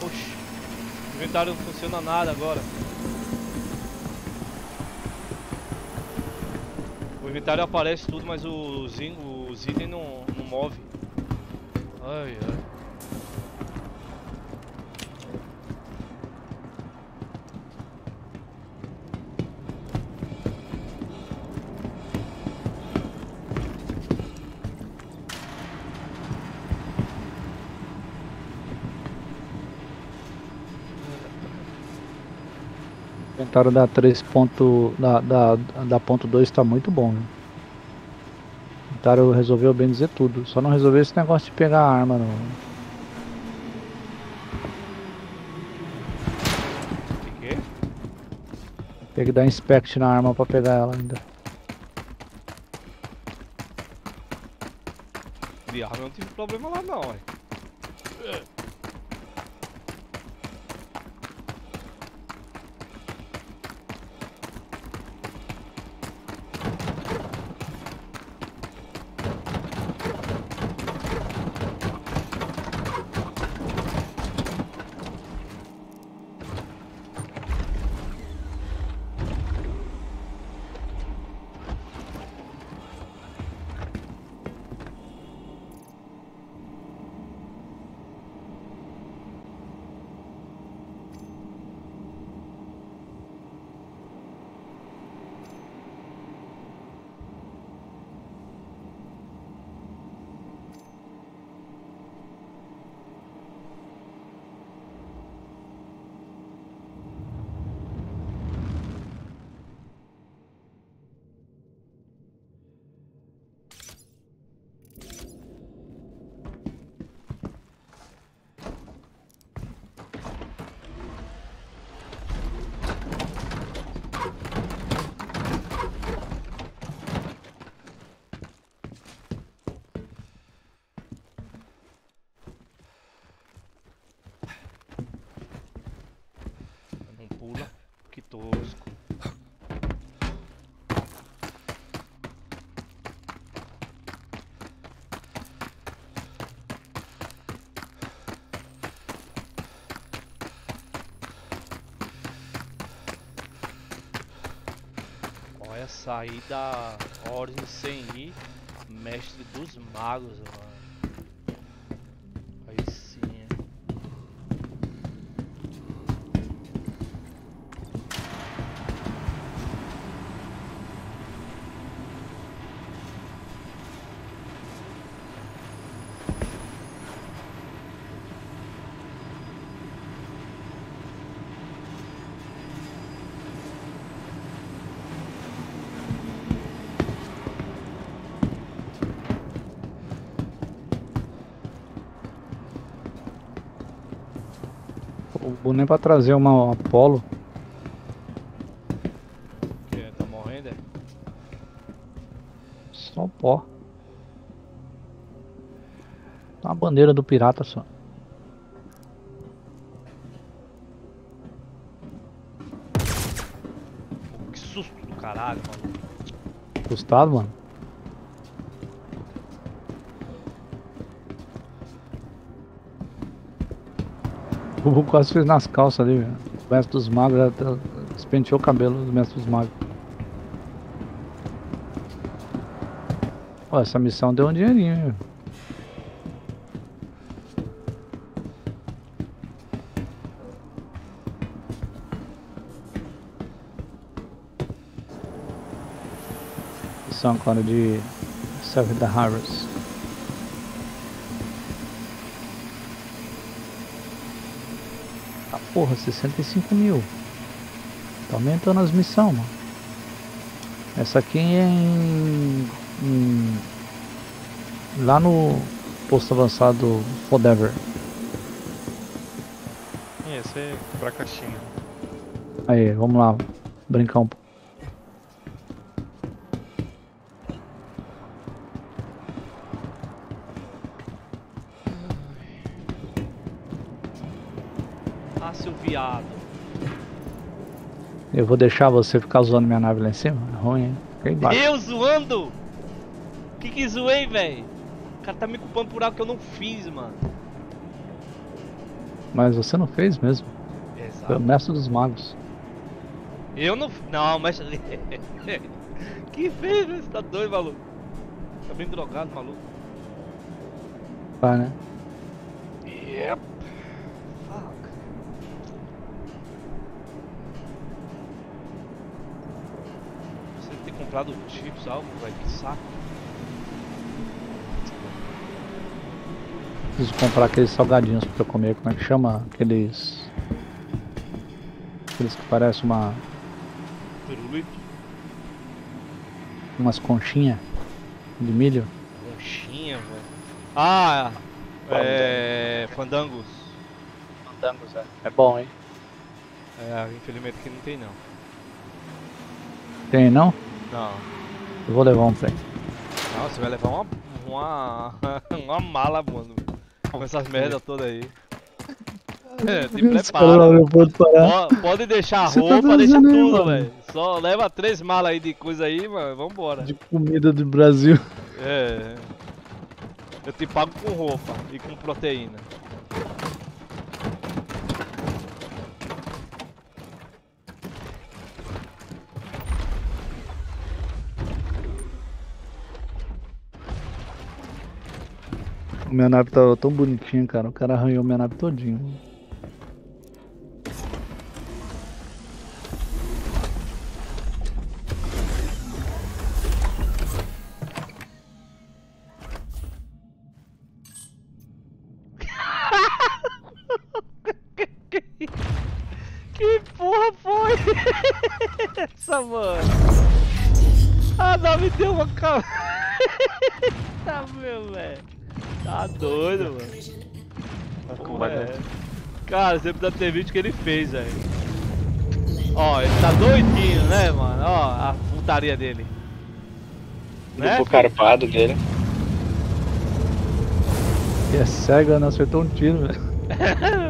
Oxi. O inventário não funciona nada agora. O inventário aparece tudo, mas os, os itens não, não move. Ai, ai. O inventário da 3 ponto, da, da, da ponto 2 tá muito bom. Né? O inventário resolveu bem dizer tudo. Só não resolveu esse negócio de pegar a arma não. Que que é? Tem que dar inspect na arma pra pegar ela ainda. De arma eu não tive problema lá não, ué. Não pula, que tosco. Olha, saí da Ordem sem ir, mestre dos magos, mano. Aí sim, hein. Boné pra trazer uma Apollo. Que, tá morrendo, é? Só pó. Tá a bandeira do pirata só. Pô, que susto do caralho, mano. Assustado, mano. Bubu quase fez nas calças ali. O mestre dos magos já tá- despenteou o cabelo do mestre dos magos. Ó, essa missão deu um dinheirinho. Missão agora de Serve Harvest. Ah, porra, 65 mil. Tá aumentando as missões, mano. Essa aqui é em, em- Lá no posto avançado Forever. Ih, esse é pra caixinha. Aí, vamos lá. Brincar um pouco. Eu vou deixar você ficar zoando minha nave lá em cima? É ruim, hein? Fica embaixo. Eu zoando? Que que zoei, velho? O cara tá me culpando por algo que eu não fiz, mano. Mas você não fez mesmo. Foi o Exato. mestre dos magos. Eu não. Não, mas. [LAUGHS] que fez, velho? Você tá doido, maluco? Tá bem drogado, maluco. Vai, né? Yep. Fuck. Você ter comprado chips, algo, velho. Que saco. Preciso comprar aqueles salgadinhos pra eu comer. Como é que chama? Aqueles. Aqueles que parecem uma. Pirulito. umas conchinhas de milho. Conchinha, velho. Ah, é. Fandangos. Fandangos, é. É bom, hein? É, infelizmente aqui não tem não. Tem não? Não. Eu vou levar um ele. Não, você vai levar uma. uma. [LAUGHS] uma mala, mano. Com essas merdas todas aí. É, [LAUGHS] te prepara. no aeroporto parar. Po- Pode deixar a tá roupa, deixa trazendo aí, tudo, velho. Só leva três malas aí de coisa aí, mano. Vambora. De comida do Brasil. É. Eu te pago com roupa e com proteína. Minha nave tá tão bonitinha, cara. O cara arranhou minha nave todinho. [LAUGHS] Que porra foi [LAUGHS] essa, mano? A nave deu uma ca... [LAUGHS] tá, meu, velho. Tá doido, mano. Porra, é. Cara, você precisa ter visto o que ele fez, velho. Ó, ele tá doidinho, né, mano? Ó, a putaria dele. Né? O carpado dele. E é cega, não acertou um tiro, velho. [LAUGHS]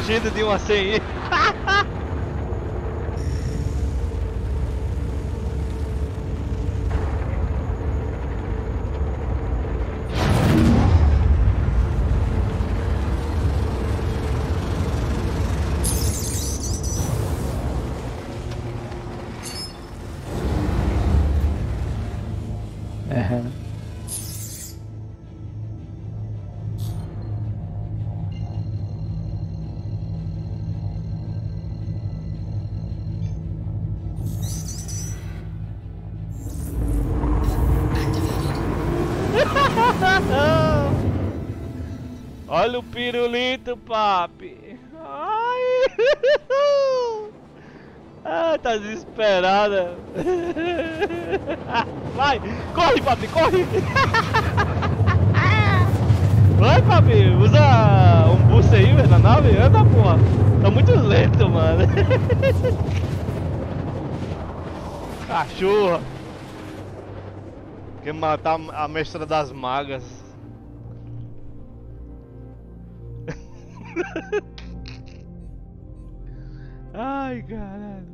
fugindo de uma CI. É. Olha o pirulito, papi. Ai. [LAUGHS] Ah, tá desesperada. [LAUGHS] Vai, corre, papi, corre. [LAUGHS] Vai, papi, usa um boost aí, na nave. Anda, porra. Tá muito lento, mano. Cachorra. Quer matar a mestra das magas. Ai, caralho.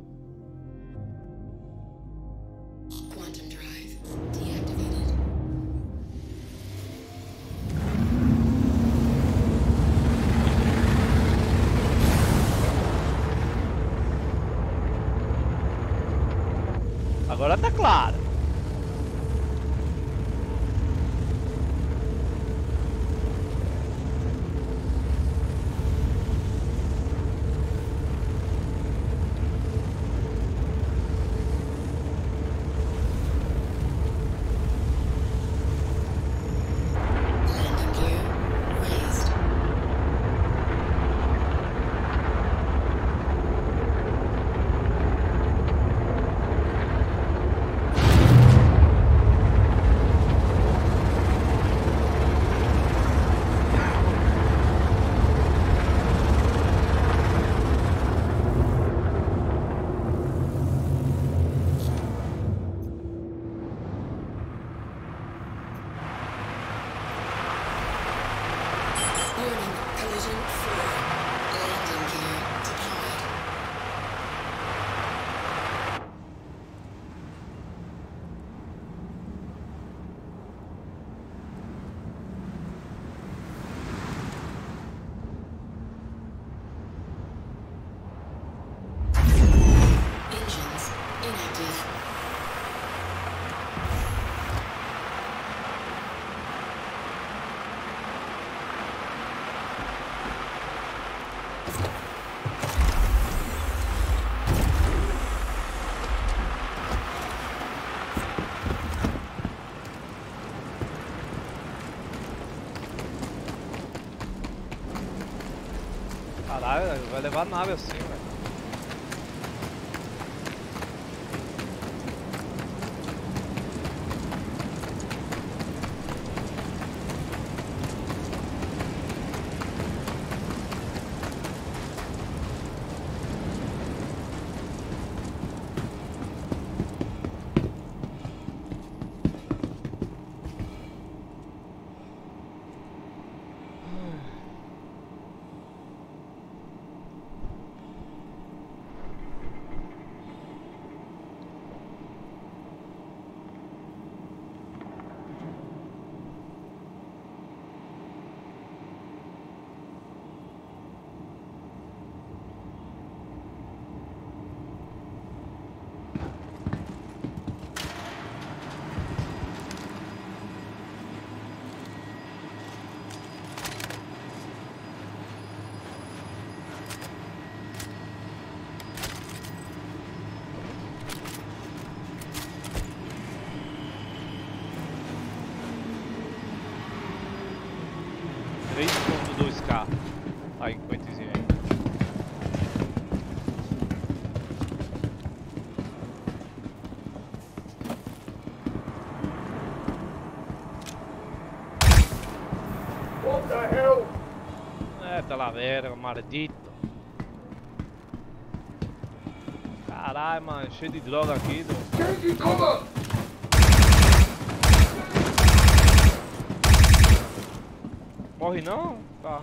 Vai levar a nave assim, velho. Três ponto dois k Aí, quantozinho aí. Tá vera, maldito. Caralho, mano, cheio de droga aqui, do. Morre não? Tá.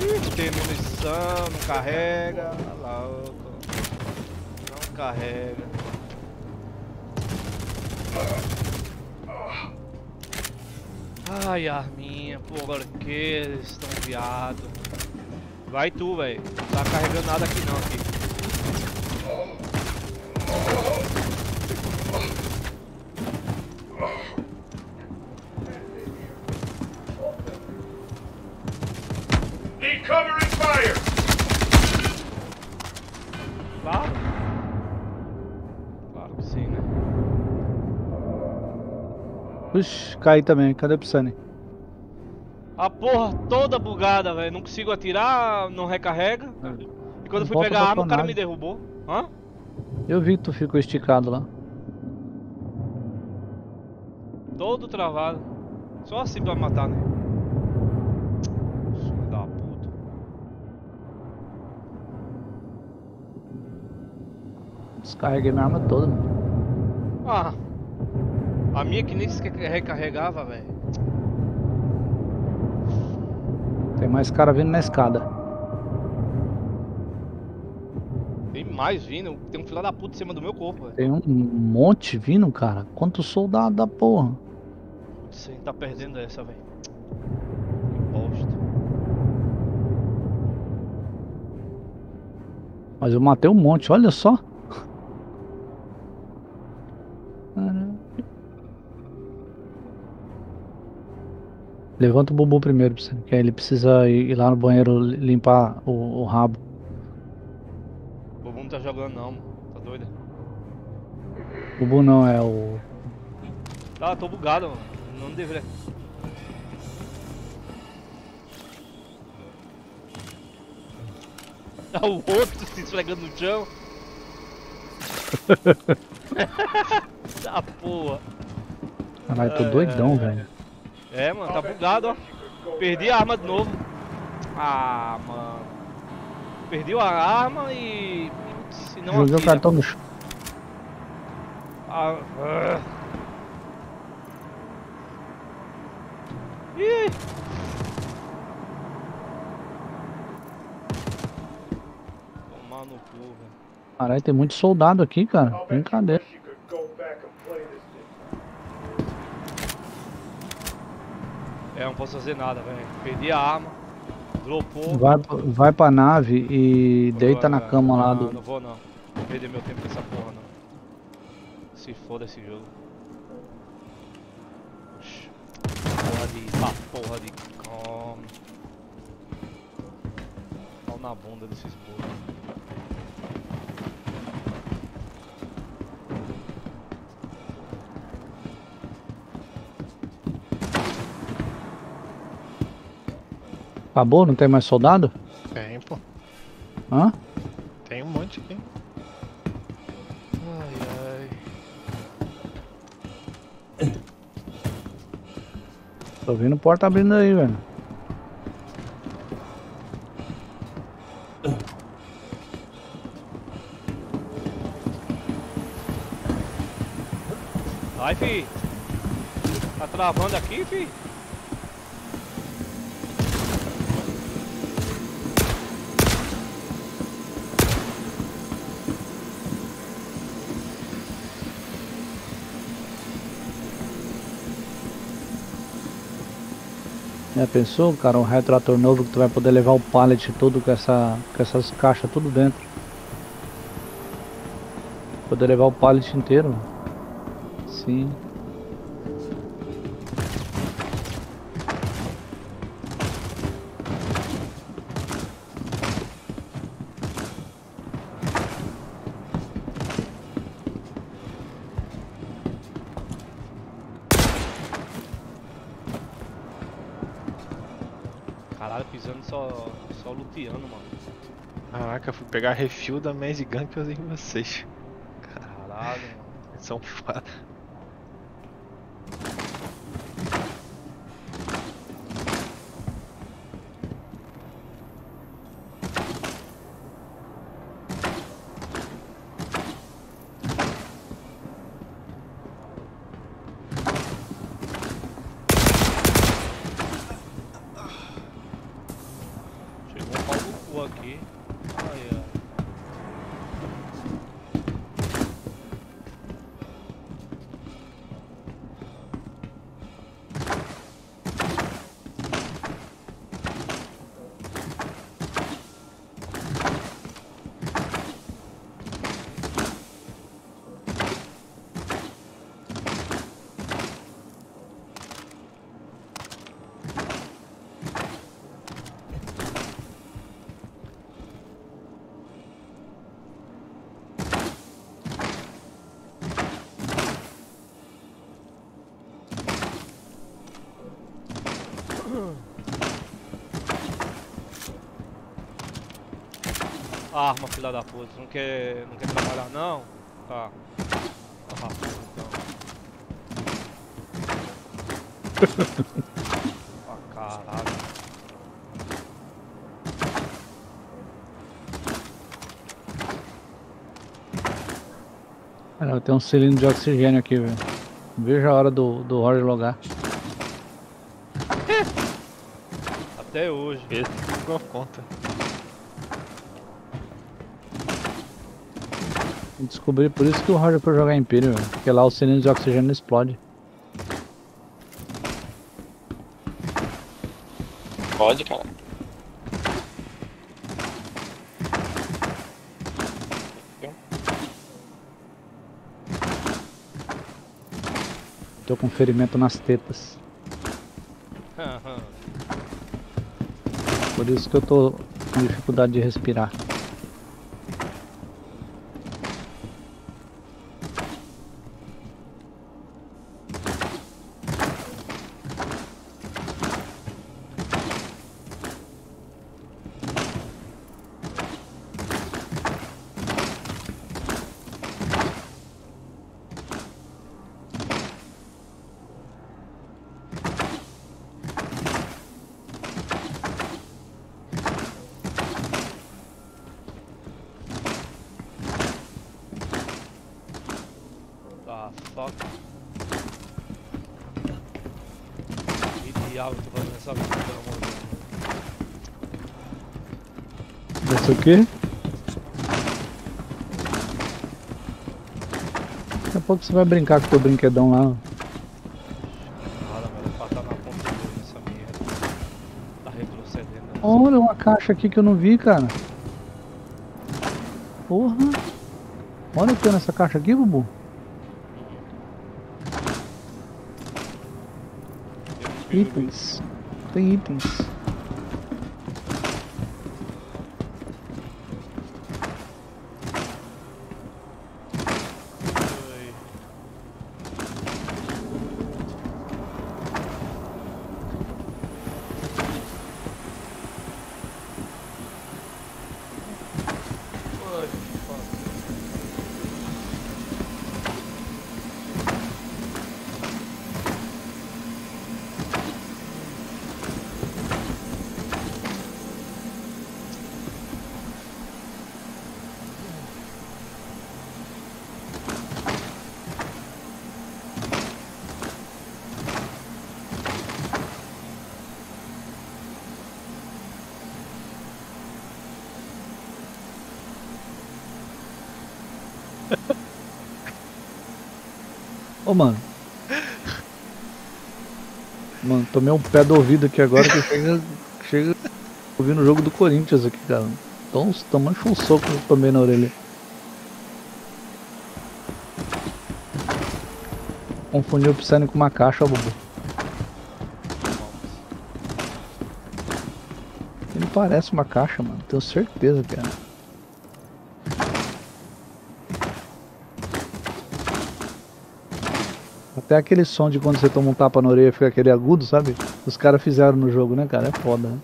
Ixi, tem munição, não carrega. Lá, louco. Não carrega. Ai, arminha, agora que eles estão viado. Vai tu, velho. Não tá carregando nada aqui não, aqui. Caí também. Cadê o Pisani? A porra toda bugada, velho. Não consigo atirar, não recarrega. E quando eu fui pegar a arma, o cara me derrubou. Hã? Eu vi que tu ficou esticado lá. Todo travado. Só assim pra matar, né? Filho da puta. Descarreguei minha arma toda, mano. Ah. A minha que nem se recarregava, velho. Tem mais cara vindo na escada. Tem mais vindo. Tem um filho da puta em cima do meu corpo, velho. Tem um monte vindo, cara. Quanto soldado da porra. Gente tá perdendo essa, velho. Que bosta. Mas eu matei um monte, olha só. Levanta o Bubu primeiro, que ele precisa ir lá no banheiro li- limpar o, o rabo. O Bubu não tá jogando não. Tá doido? Bubu não, é o. Tá, tô bugado, mano. Não deveria. [LAUGHS] Ah, o outro se esfregando no chão. [LAUGHS] tá porra. Caralho, tô É. doidão, velho. É, mano, tá bugado, ó. Perdi a arma de novo. Ah, mano. Perdi a arma e. Se não Joguei o cartão no chão. Ah, ah. Ih! Tomar no cu, velho. Caralho, tem muito soldado aqui, cara. Brincadeira. É, não posso fazer nada, velho. Perdi a arma. Dropou. Vai, vai pra nave e deita na cama lá não, do. Não vou não. Vou perder meu tempo com essa porra não. Se foda esse jogo. Porra de. Ah, porra de. Come. Pau na bunda desses burros. Acabou? Não tem mais soldado? Tem, pô. Hã? Tem um monte aqui. Ai, ai. Tô vendo porta abrindo aí, velho. Vai, fi. Tá travando aqui, fi? Já pensou, cara, um retrator novo que tu vai poder levar o pallet todo com, essa, com essas caixas tudo dentro. Poder levar o pallet inteiro. Sim. Caralho, pisando só, só luteando, mano. Caraca, fui pegar refil da Maze Gun que eu usei em vocês. Caralho, mano. São foda. Arma, filha da puta. Não quer, não quer trabalhar, não? Tá. Ah, então. ah, caralho. Cara, tem um cilindro de oxigênio aqui, velho. Veja a hora do, do Roger logar. Até hoje. Esse ficou conta. Descobri por isso que o Roger foi jogar Império, velho. Porque lá o cilindro de oxigênio explode. Pode, cara. Tô com ferimento nas tetas. Por isso que eu tô com dificuldade de respirar. Ah, fuck. Que diabo eu tô fazendo essa vida, pelo amor de Deus. Isso aqui? Daqui a pouco você vai brincar com o teu brinquedão lá. Tá né? Olha uma caixa aqui que eu não vi, cara. Porra. Olha o que tem nessa caixa aqui, Bubu. Eu não vi, Itens. Tem itens. Ai. Ai, fuck. Ô, mano. Mano, tomei um pé do ouvido aqui agora que chega, chega ouvindo o jogo do Corinthians aqui, cara. Então, tomando um soco que eu tomei na orelha. Confundiu o Psyne com uma caixa, Bubu. Ele parece uma caixa, mano. Tenho certeza, cara. Até aquele som de quando você toma um tapa na orelha fica aquele agudo, sabe? Os caras fizeram no jogo, né, cara? É foda, né?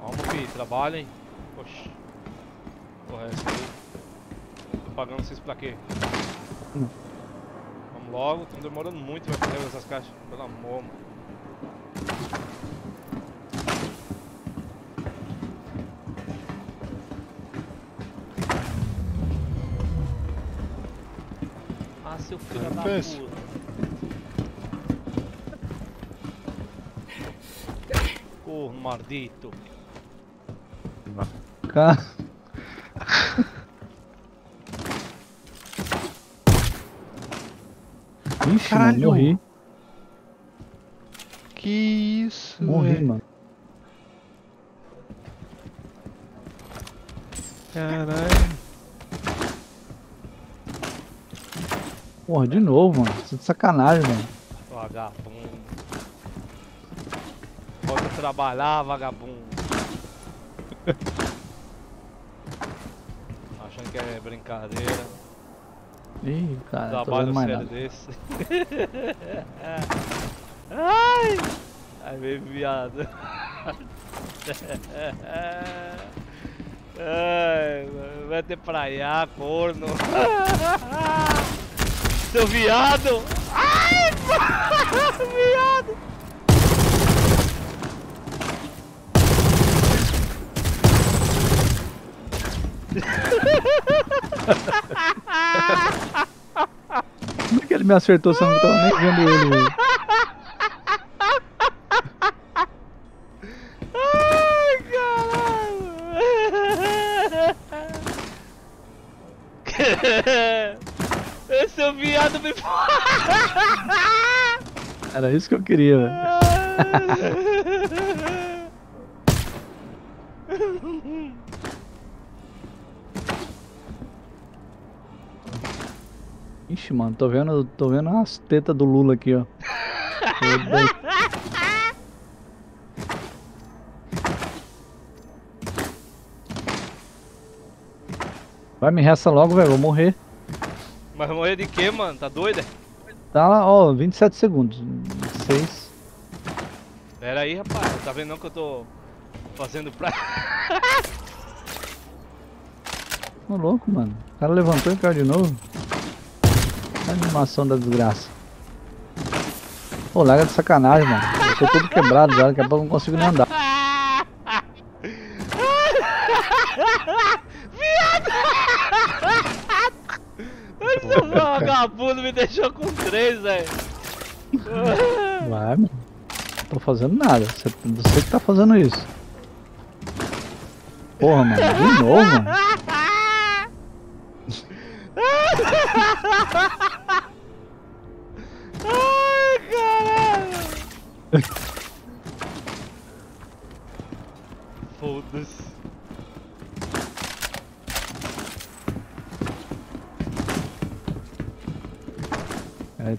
Vamos, fi, trabalhem. Oxi. Porra, é essa aí. Tô pagando vocês pra quê? Hum. Vamos logo, estão demorando muito pra fazer essas caixas. Pelo amor, mano. Corno maldito. Cara. Ixi, mano, Caralho. morri. Que isso? Morri, velho? mano. Caralho. Porra, de novo, mano. Isso é de sacanagem, mano. Vagabundo. Volta trabalhar, vagabundo. [LAUGHS] Achando que é brincadeira. Ih, cara, tô Trabalho mais sério nada. desse. [LAUGHS] Ai! Ai, meu viado. [LAUGHS] Ai, vai ter praia, corno. Seu viado! Ai, [LAUGHS] viado! Como é que ele me acertou se eu não tava nem vendo ele, velho? Ai, caralho! Esse é o viado me [LAUGHS] Era isso que eu queria, velho. [LAUGHS] Ixi, mano, tô vendo, tô vendo as tetas do Lula aqui, ó. Vai, me resta logo, velho, vou morrer. Mas morrer de quê, mano? Tá doida? Tá lá, ó, 27 segundos. 6. Pera aí, rapaz. Tá vendo não que eu tô fazendo pra... [LAUGHS] Ô louco, mano. O cara levantou e caiu de novo. Que animação da desgraça. Pô, larga de sacanagem, mano. Eu tô todo quebrado já, daqui a pouco eu não consigo nem andar. Vagabundo me deixou com três, velho. [LAUGHS] Vai, mano. Não tô fazendo nada. Você, você que tá fazendo isso. Porra, mano. De [LAUGHS] novo, mano. [LAUGHS] Ai, caralho.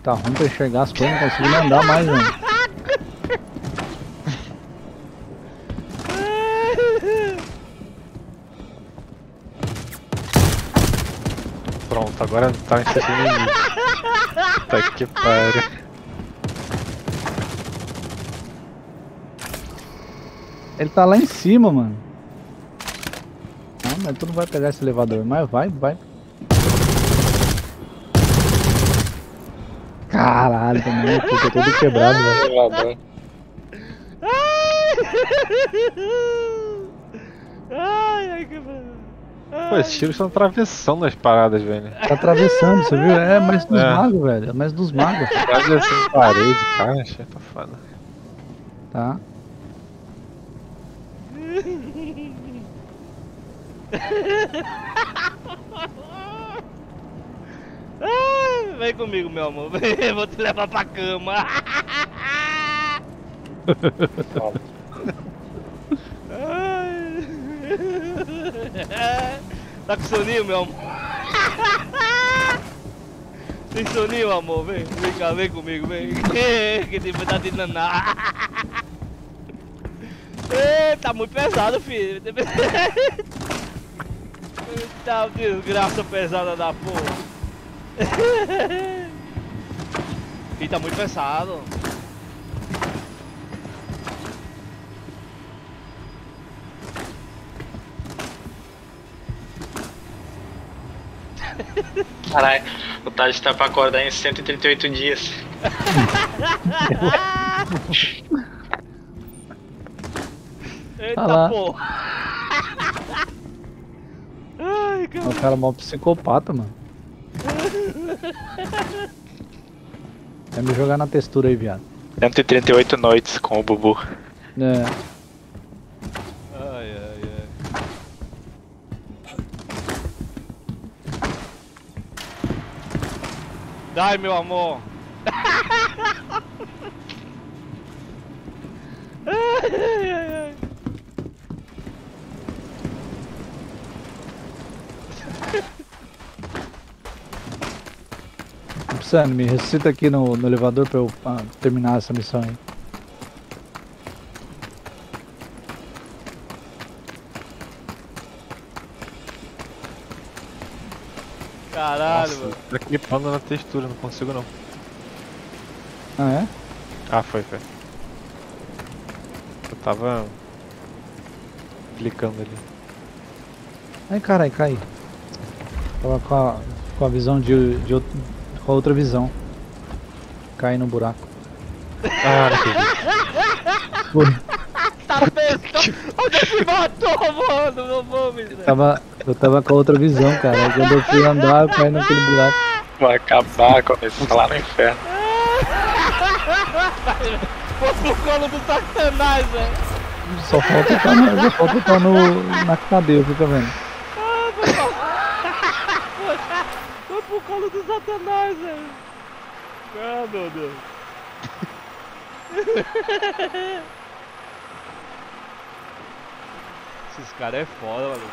Tá ruim pra enxergar as coisas, não consigo andar mais, mano. Pronto, agora tá em cima de mim. Puta que pariu. Ele tá lá em cima, mano. Não, mas tu não vai pegar esse elevador, mas vai, vai. Caralho, também, eu tô todo [LAUGHS] quebrado, velho. Elevador. Ai, ai, que... Pô, esses tiros estão atravessando as paradas, velho. Tá atravessando, você viu? É mais dos É. magos, velho. É mais dos magos. Atravessando parede, caixa, tá foda. Tá? [LAUGHS] Ai, vem comigo, meu amor. [LAUGHS] Vou te levar pra cama. [LAUGHS] Tá com soninho, meu amor? [LAUGHS] Tem soninho, amor? Vem, vem cá, vem comigo, vem. Que tipo tá de naná. Tá muito pesado, filho. Eita, desgraça pesada da porra. [LAUGHS] Ih, tá muito pesado. Caralho, o Tade tá pra acordar em 138 dias. Eita Ah porra. Ai, cara. O cara é mó psicopata, mano. Vai me jogar na textura aí, viado. 138 noites com o Bubu. É. Ai, ai, ai. Dai, meu amor. ai, ai, ai. Sam, me ressuscita aqui no, no elevador pra eu ah, terminar essa missão aí. Caralho. caralho, mano. Tá clipando na textura, não consigo não. Ah, é? Ah, foi, foi. Eu tava clicando ali. Ai, caralho, cai. Tava com a, com a visão de, de outro, com a outra visão. Cai no buraco. Ah, não acredito. Foi. Tá pensando? Onde é que matou, mano? Meu nome, velho. Tava, eu tava com a outra visão, cara. Quando eu fui andar, eu caí naquele buraco. Vai acabar com isso lá no inferno. Foi pro colo do satanás, velho. Só falta estar no, só falta tá no, na cadeia, fica vendo. Foi pro colo do satanás, velho. Ah, meu Deus. [LAUGHS] Esses caras é foda, maluco.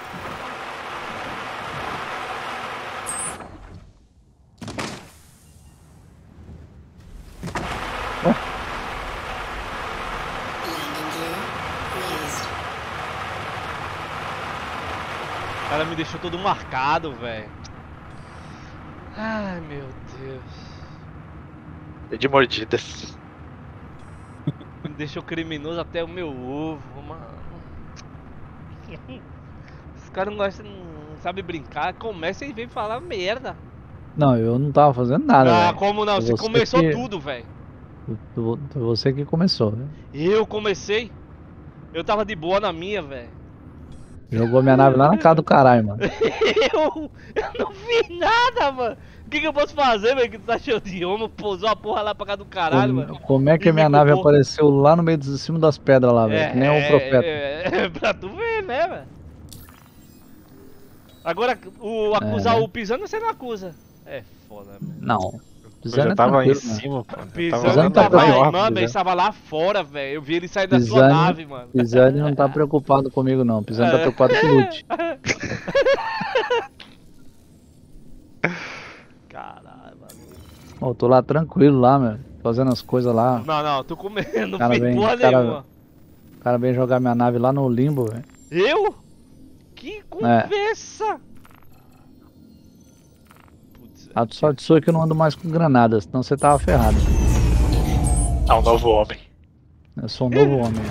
[LAUGHS] Me deixou todo marcado, velho. Ai, meu Deus. De mordidas. [LAUGHS] Me deixou criminoso até o meu ovo, mano. Os caras não gostam, não sabem brincar. Começa e vem falar merda. Não, eu não tava fazendo nada, ah, velho. como não? Você Você começou que- tudo, velho. Você que começou, né? Eu comecei. Eu tava de boa na minha, velho. Jogou minha nave lá na casa do caralho, mano. [LAUGHS] Eu, eu não vi nada, mano. O que, que eu posso fazer, velho? Que tu tá cheio de homem, pousou a porra lá pra cá do caralho, como, mano. como é que a minha nave apareceu lá no meio de cima das pedras lá, velho? que nem um profeta. É, é, [LAUGHS] pra tu ver, né, velho? Agora, o acusar É. o pisando, você não acusa. É foda, velho. Não. Eu Pisando já é tava em cima, pô. Eu Pisando Pisando tava tá aí, maior, mano, ele estava lá fora, velho. Eu vi ele sair da sua Pisando- nave, mano. Pisani não tá [LAUGHS] preocupado comigo, não. Pisani tá É. preocupado com o Lute. [LAUGHS] Caralho, mano. Ó, Eu tô lá tranquilo lá, meu. Fazendo as coisas lá. Não, não, tô comendo, não Cara, vem, porra cara- nenhuma. O cara veio jogar minha nave lá no limbo, velho. Eu? Que conversa! Putz, A sorte sua é que eu não ando mais com granada, senão você tava ferrado. É um novo homem. Eu sou um novo [LAUGHS] homem.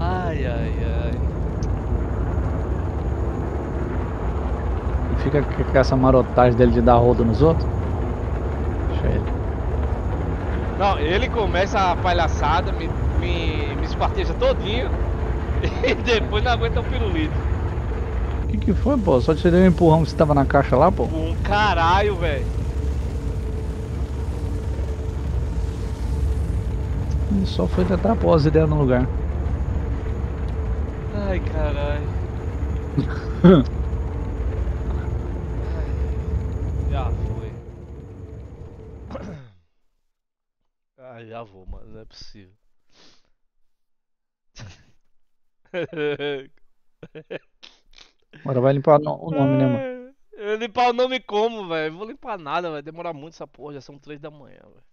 Ai, ai, ai. E fica com com essa marotagem dele de dar roda nos outros. Deixa ele. Não, ele começa a palhaçada, me, me, me esparteja todinho. E depois não aguenta o pirulito. O que que foi, pô? Só te dei um empurrão que você tava na caixa lá, pô? Um caralho, velho. Só foi tentar pôr as ideias no lugar. Ai, caralho. [LAUGHS] Ai, já foi. [COUGHS] Ah, já vou, mano. Não é possível. Agora vai limpar o nome, né, mano? Eu limpar o nome como, velho? Vou limpar nada, vai demorar muito essa porra. Já são três da manhã, velho.